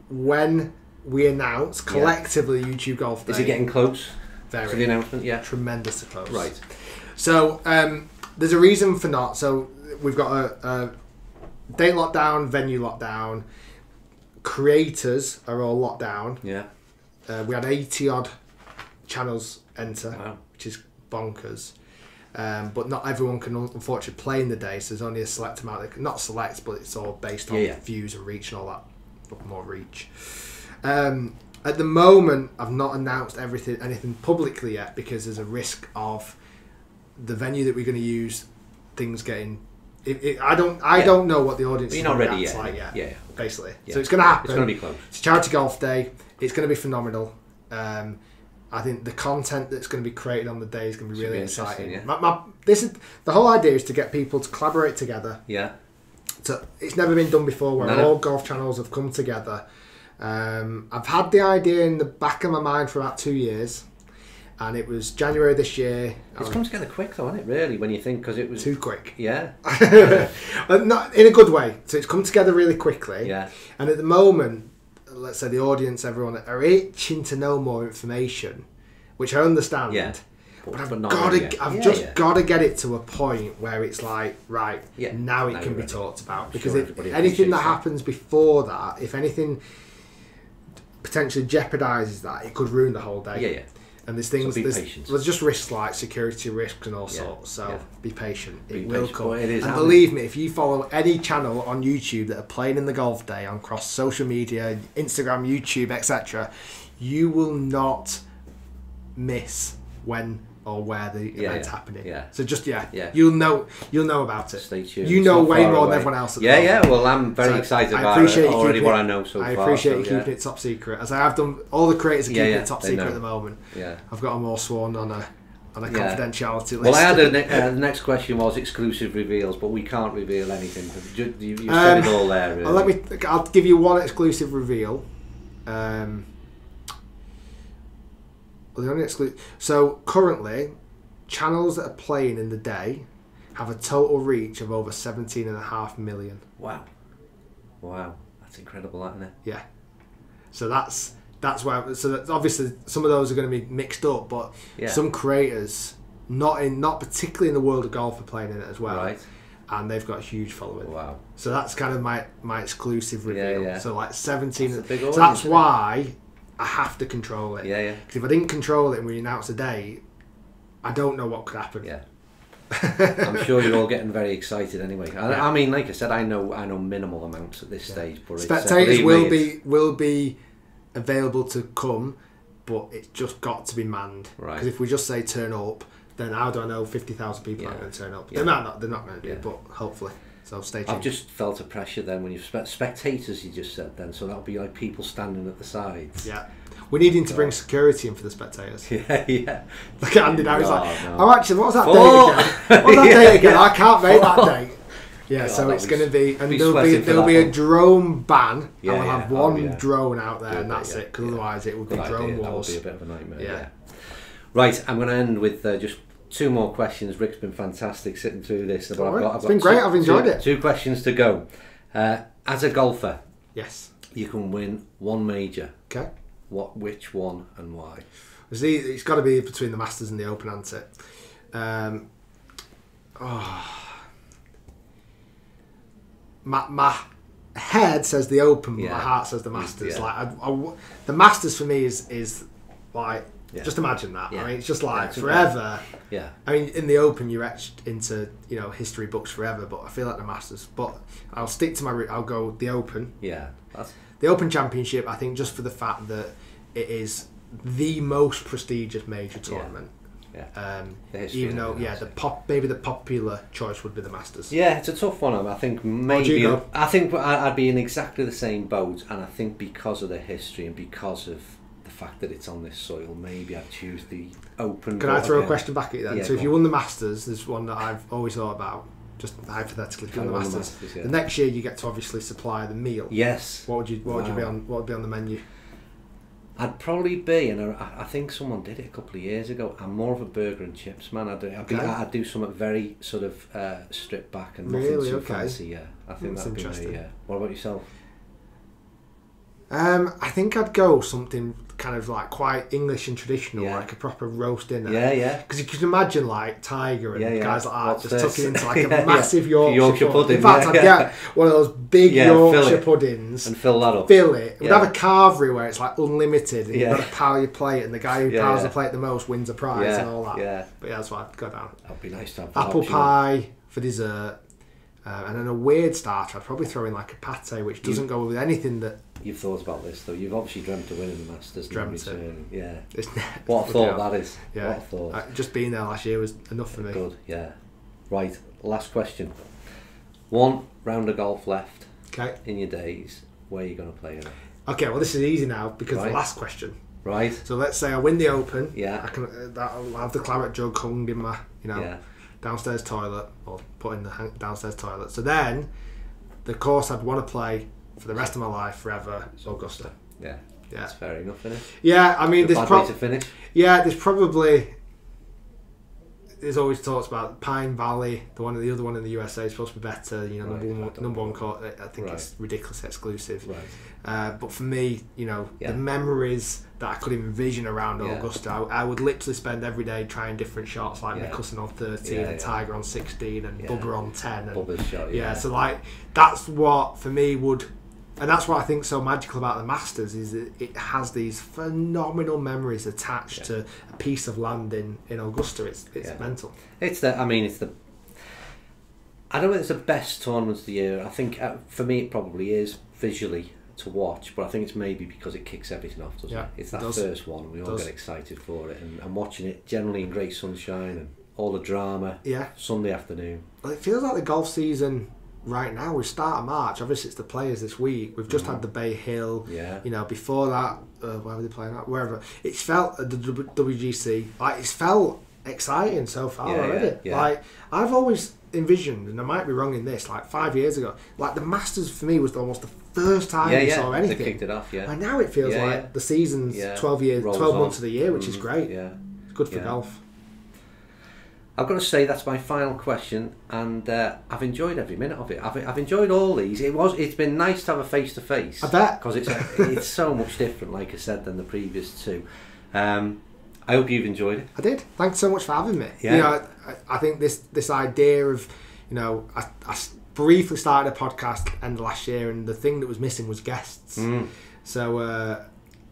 when we announce collectively YouTube Golf Day, Is it getting close very to the announcement? Yeah. tremendously close. Right. So um, there's a reason for not. So we've got a, a date lockdown, venue lockdown. Creators are all locked down. Yeah. Uh, we had 80 odd channels enter, Wow. which is bonkers. Um, but not everyone can unfortunately play in the day, so there's only a select amount. That can, not select, but it's all based on Yeah, yeah. views and reach and all that. But more reach. Um, at the moment, I've not announced everything, anything publicly yet because there's a risk of the venue that we're going to use, things getting. It, it, I don't. I Yeah. don't know what the audience But is you're not ready yet. like yet. Yeah. Basically, Yeah. so it's going to happen. It's going to be close. It's charity golf day. It's going to be phenomenal. Um, I think the content that's going to be created on the day is going to be Should really be exciting. yeah. My, my, this is the whole idea is to get people to collaborate together. Yeah. To, it's never been done before where no. all golf channels have come together. Um, I've had the idea in the back of my mind for about two years, and it was January this year. It's come together quick though, isn't it? Really, when you think because it was. too quick. Yeah. Uh, Not in a good way. So it's come together really quickly. Yeah. And at the moment, let's say the audience, everyone are itching to know more information, which I understand. Yeah. But I've not gotta, yet. I've Yeah, just yeah. got to get it to a point where it's like, right, Yeah, now it now can be ready. talked about. Because sure if anything that that. happens before that, if anything potentially jeopardises that, it could ruin the whole day. Yeah, yeah. And there's things, be there's, there's just risks like security risks and all Yeah, sorts. So yeah. be patient. Be it will patient. come. Well, it is and believe me, if you follow any channel on YouTube that are playing in the golf day on cross social media, Instagram, YouTube, etc., you will not miss when or where the Yeah, event's yeah, happening. yeah. So just yeah, Yeah. you'll know you'll know about it. Stay tuned. You know way far more than everyone else. At Yeah, moment. yeah. Well, I'm very So excited I about appreciate it. Already keeping what it- I know so I far. appreciate so, you keeping yeah. it top secret. As I have done, all the creators are keeping it top secret know. at the moment. Yeah. I've got them all sworn on a on a confidentiality list. Well, I had a ne- uh, the next question was exclusive reveals, but we can't reveal anything. You, you, you Um, said it all there. Really. Well, let me. I'll give you one exclusive reveal. Um, well, the only exclusive. So currently, channels that are playing in the day have a total reach of over seventeen and a half million. Wow. Wow. That's incredible, that, isn't it? Yeah. So that's that's why. So that's obviously some of those are going to be mixed up, but Yeah. some creators, not in not particularly in the world of golf, are playing in it as well, Right. and they've got a huge following. Wow. So that's kind of my my exclusive reveal. yeah. yeah. So like seventeen. That's so that's why I have to control it. Yeah, yeah. Because if I didn't control it and we announce a date, I don't know what could happen. Yeah. I'm sure you're all getting very excited anyway. I, Yeah. I mean, like I said, I know I know minimal amounts at this stage, but uh, Spectators will be will be available to come, but it's just got to be manned. Right. Because if we just say turn up, then how do I know fifty thousand people Yeah. aren't going to turn up? Yeah. They might not. They're not going to do, Yeah. but hopefully. So stay tuned. I've just felt a pressure then when you spe- spectators. You just said then, so that'll be like people standing at the sides. yeah. We're needing to bring security in for the spectators. Yeah, yeah. Look at Andy now. He's like, no. oh, actually, what was that date again? What was that Yeah, date again? yeah. I can't make that date. Yeah, God, so it's going to be, and be there'll be there'll be a one. drone ban, Yeah, and we'll yeah. have Oh, one yeah. drone out there, and that's yeah, it. Because yeah. otherwise, it would be drone idea. That would be a bit of a nightmare. Yeah. Yeah. Right, I'm going to end with uh, just two more questions. Rick's been fantastic sitting through this. but I've got, I've It's got been two- great, I've enjoyed two- it. Two questions to go. Uh, as a golfer, Yes. you can win one major. Okay. What, which one, and why? It's got to be between the Masters and the Open, hasn't it? Um, oh. my, my head says the Open, but my heart says the Masters. Yeah. Like I, I the Masters for me is is like Yeah. just imagine that. Yeah. I mean, it's just like it's forever. Yeah, I mean, in the Open, you're etched into you know history books forever. But I feel like the Masters. But I'll stick to my route. I'll go the Open. yeah. That's The Open Championship, I think, just for the fact that it is the most prestigious major tournament. yeah. Um, even though, yeah, the pop maybe the popular choice would be the Masters. Yeah, it's a tough one. I think maybe? I think I'd be in exactly the same boat, and I think because of the history and because of fact that it's on this soil, maybe I'd choose the open. Can I throw a question back at you then? Yeah, so if you on. won the Masters, there's one that I've always thought about, just hypothetically, if you I won the won the Masters. Masters, yeah. The next year you get to obviously supply the meal. Yes, What would you What would you be on? What would be on the menu? I'd probably be, and I, I think someone did it a couple of years ago. I'm more of a burger and chips man. I'd, I'd, be, Okay. I'd do something very sort of uh, stripped back and nothing Really? too Okay. fancy. Yeah, I think That's that'd be interesting. me. Yeah. What about yourself? Um, I think I'd go something kind of like quite English and traditional, Yeah. like a proper roast dinner. Yeah, yeah. Because you can imagine like Tiger and Yeah, yeah. guys like that What's just tucking into like a massive Yorkshire, Yorkshire pudding. In fact, I'd get one of those big Yorkshire puddings, And fill that up. fill it. We'd have a carvery where it's like unlimited, and you've got to pile your plate, and the guy who yeah. the plate the most wins a prize and all that. yeah. But yeah, that's what I'd go down. That'd be nice to have. Apple option. pie for dessert. Uh, and then a weird starter, I'd probably throw in like a pate, which doesn't go with anything that You've thought about this though. You've obviously dreamt of winning the Masters. Dreamt it. Yeah. is. What a thought that is. Yeah, What a thought. Uh, just being there last year was enough for me. Good. Yeah. Right. Last question. One round of golf left Okay. in your days. Where are you going to play it? Okay, well, this is easy now because Right. the last question. Right. So let's say I win the Open. Yeah. I can. Uh, I'll have the claret jug hung in my, you know, Yeah. downstairs toilet or put in the downstairs toilet. So then, the course I'd want to play for the rest of my life forever is Augusta. Yeah. Yeah. That's fair enough, isn't it? Yeah, I mean, there's bad way pro- to finish. yeah, there's probably there's always talks about Pine Valley, the one, the other one in the USA is supposed to be better. You know, Right, number one, number one court. I think Right. it's ridiculous exclusive. Right. Uh, but for me, you know, Yeah. the memories that I could envision around Yeah. Augusta, I, I would literally spend every day trying different shots, like Yeah. Mickelson on 13 Yeah, and. Tiger on 16 and. Bubba on 10. And, Bubba's shot. yeah. Yeah. so like that's what for me would, and that's what I think so magical about the Masters is it has these phenomenal memories attached Yeah. to a piece of land in in Augusta. It's it's Yeah. mental. It's the. I mean, it's the. I don't know. if It's the best tournament of the year. I think uh, for me it probably is visually to watch, but I think it's maybe because it kicks everything off, doesn't Yeah, it? It's it that does. first one. We all does. get excited for it, and, and watching it generally in great sunshine and all the drama. Yeah, Sunday afternoon. well, it feels like the golf season right now. We start of March. Obviously, it's the players this week. We've just had the Bay Hill. Yeah. You know, before that, uh, where were they playing at? Wherever. It's felt at the WGC. Like it's felt exciting so far Yeah, already. yeah, yeah. Like I've always envisioned, and I might be wrong in this. Like five years ago, like the Masters for me was almost the first time yeah, we yeah. saw They kicked it off. Yeah. And now it feels like the season's twelve years, Rolls twelve on. months of the year, which is Mm, great. Yeah. It's good for golf. I've got to say that's my final question, and uh, I've enjoyed every minute of it. I've, I've enjoyed all these. It was it's been nice to have a face to face. I bet. because it's it's so much different, like I said, than the previous two. Um, I hope you've enjoyed it. I did. Thanks so much for having me. Yeah. You know, I, I think this this idea of, you know, I, I briefly started a podcast end of last year, and the thing that was missing was guests. Mm. So uh,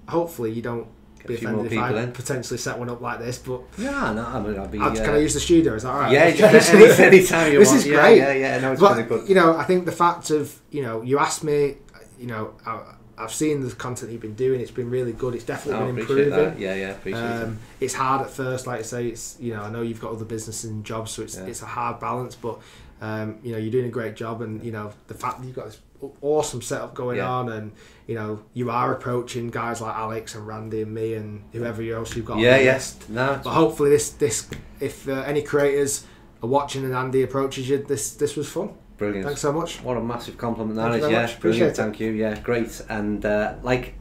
hopefully you don't Get be a few more offended if I people in. potentially set one up like this. But Yeah, no, I mean, I'll be. Uh, can I use the studio? Is that all right? Yeah, just any, anytime you This want. is yeah, great. Yeah, yeah, no, it's but been a good. you know, I think the fact of you know, you asked me, you know, I, I've seen the content you've been doing. It's been really good. It's No, definitely been improving. that. Yeah, yeah, appreciate it. Um, it's hard at first, like I say. It's you know I know you've got other businesses and jobs, so it's Yeah. it's a hard balance. But um, you know you're doing a great job, and you know the fact that you've got this awesome setup going Yeah. on, and you know you are approaching guys like Alex and Randy and me and whoever else you've got. Yeah, yes, yeah. No, But hopefully this this if uh, any creators are watching and Andy approaches you, this this was fun. brilliant. Thanks so much. What a massive compliment that very Yeah, much. Appreciate brilliant. it. Thank you. Yeah, great. And uh, like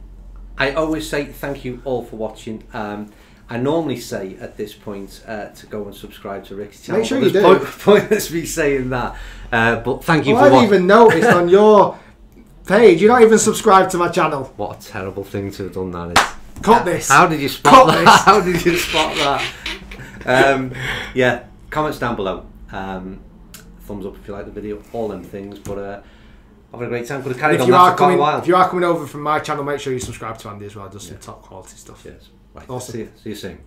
I always say, thank you all for watching. Um, I normally say at this point uh, to go and subscribe to Rick's channel. Make sure you do. Point, pointless me saying that. Uh, but thank you Well, for I've even noticed on your page you're not even subscribed to my channel. What a terrible thing to have done that is. Cut this. How did you spot Cut that? this. How did you spot that? Um, yeah, comments down below. Um, thumbs up if you like the video. All them things. But uh, I've had a great time. Could have carried if on you that are for coming, a while. if you are coming over from my channel, make sure you subscribe to Andy as well. Does some top quality stuff. Cheers. Right. Awesome. See you, see you soon.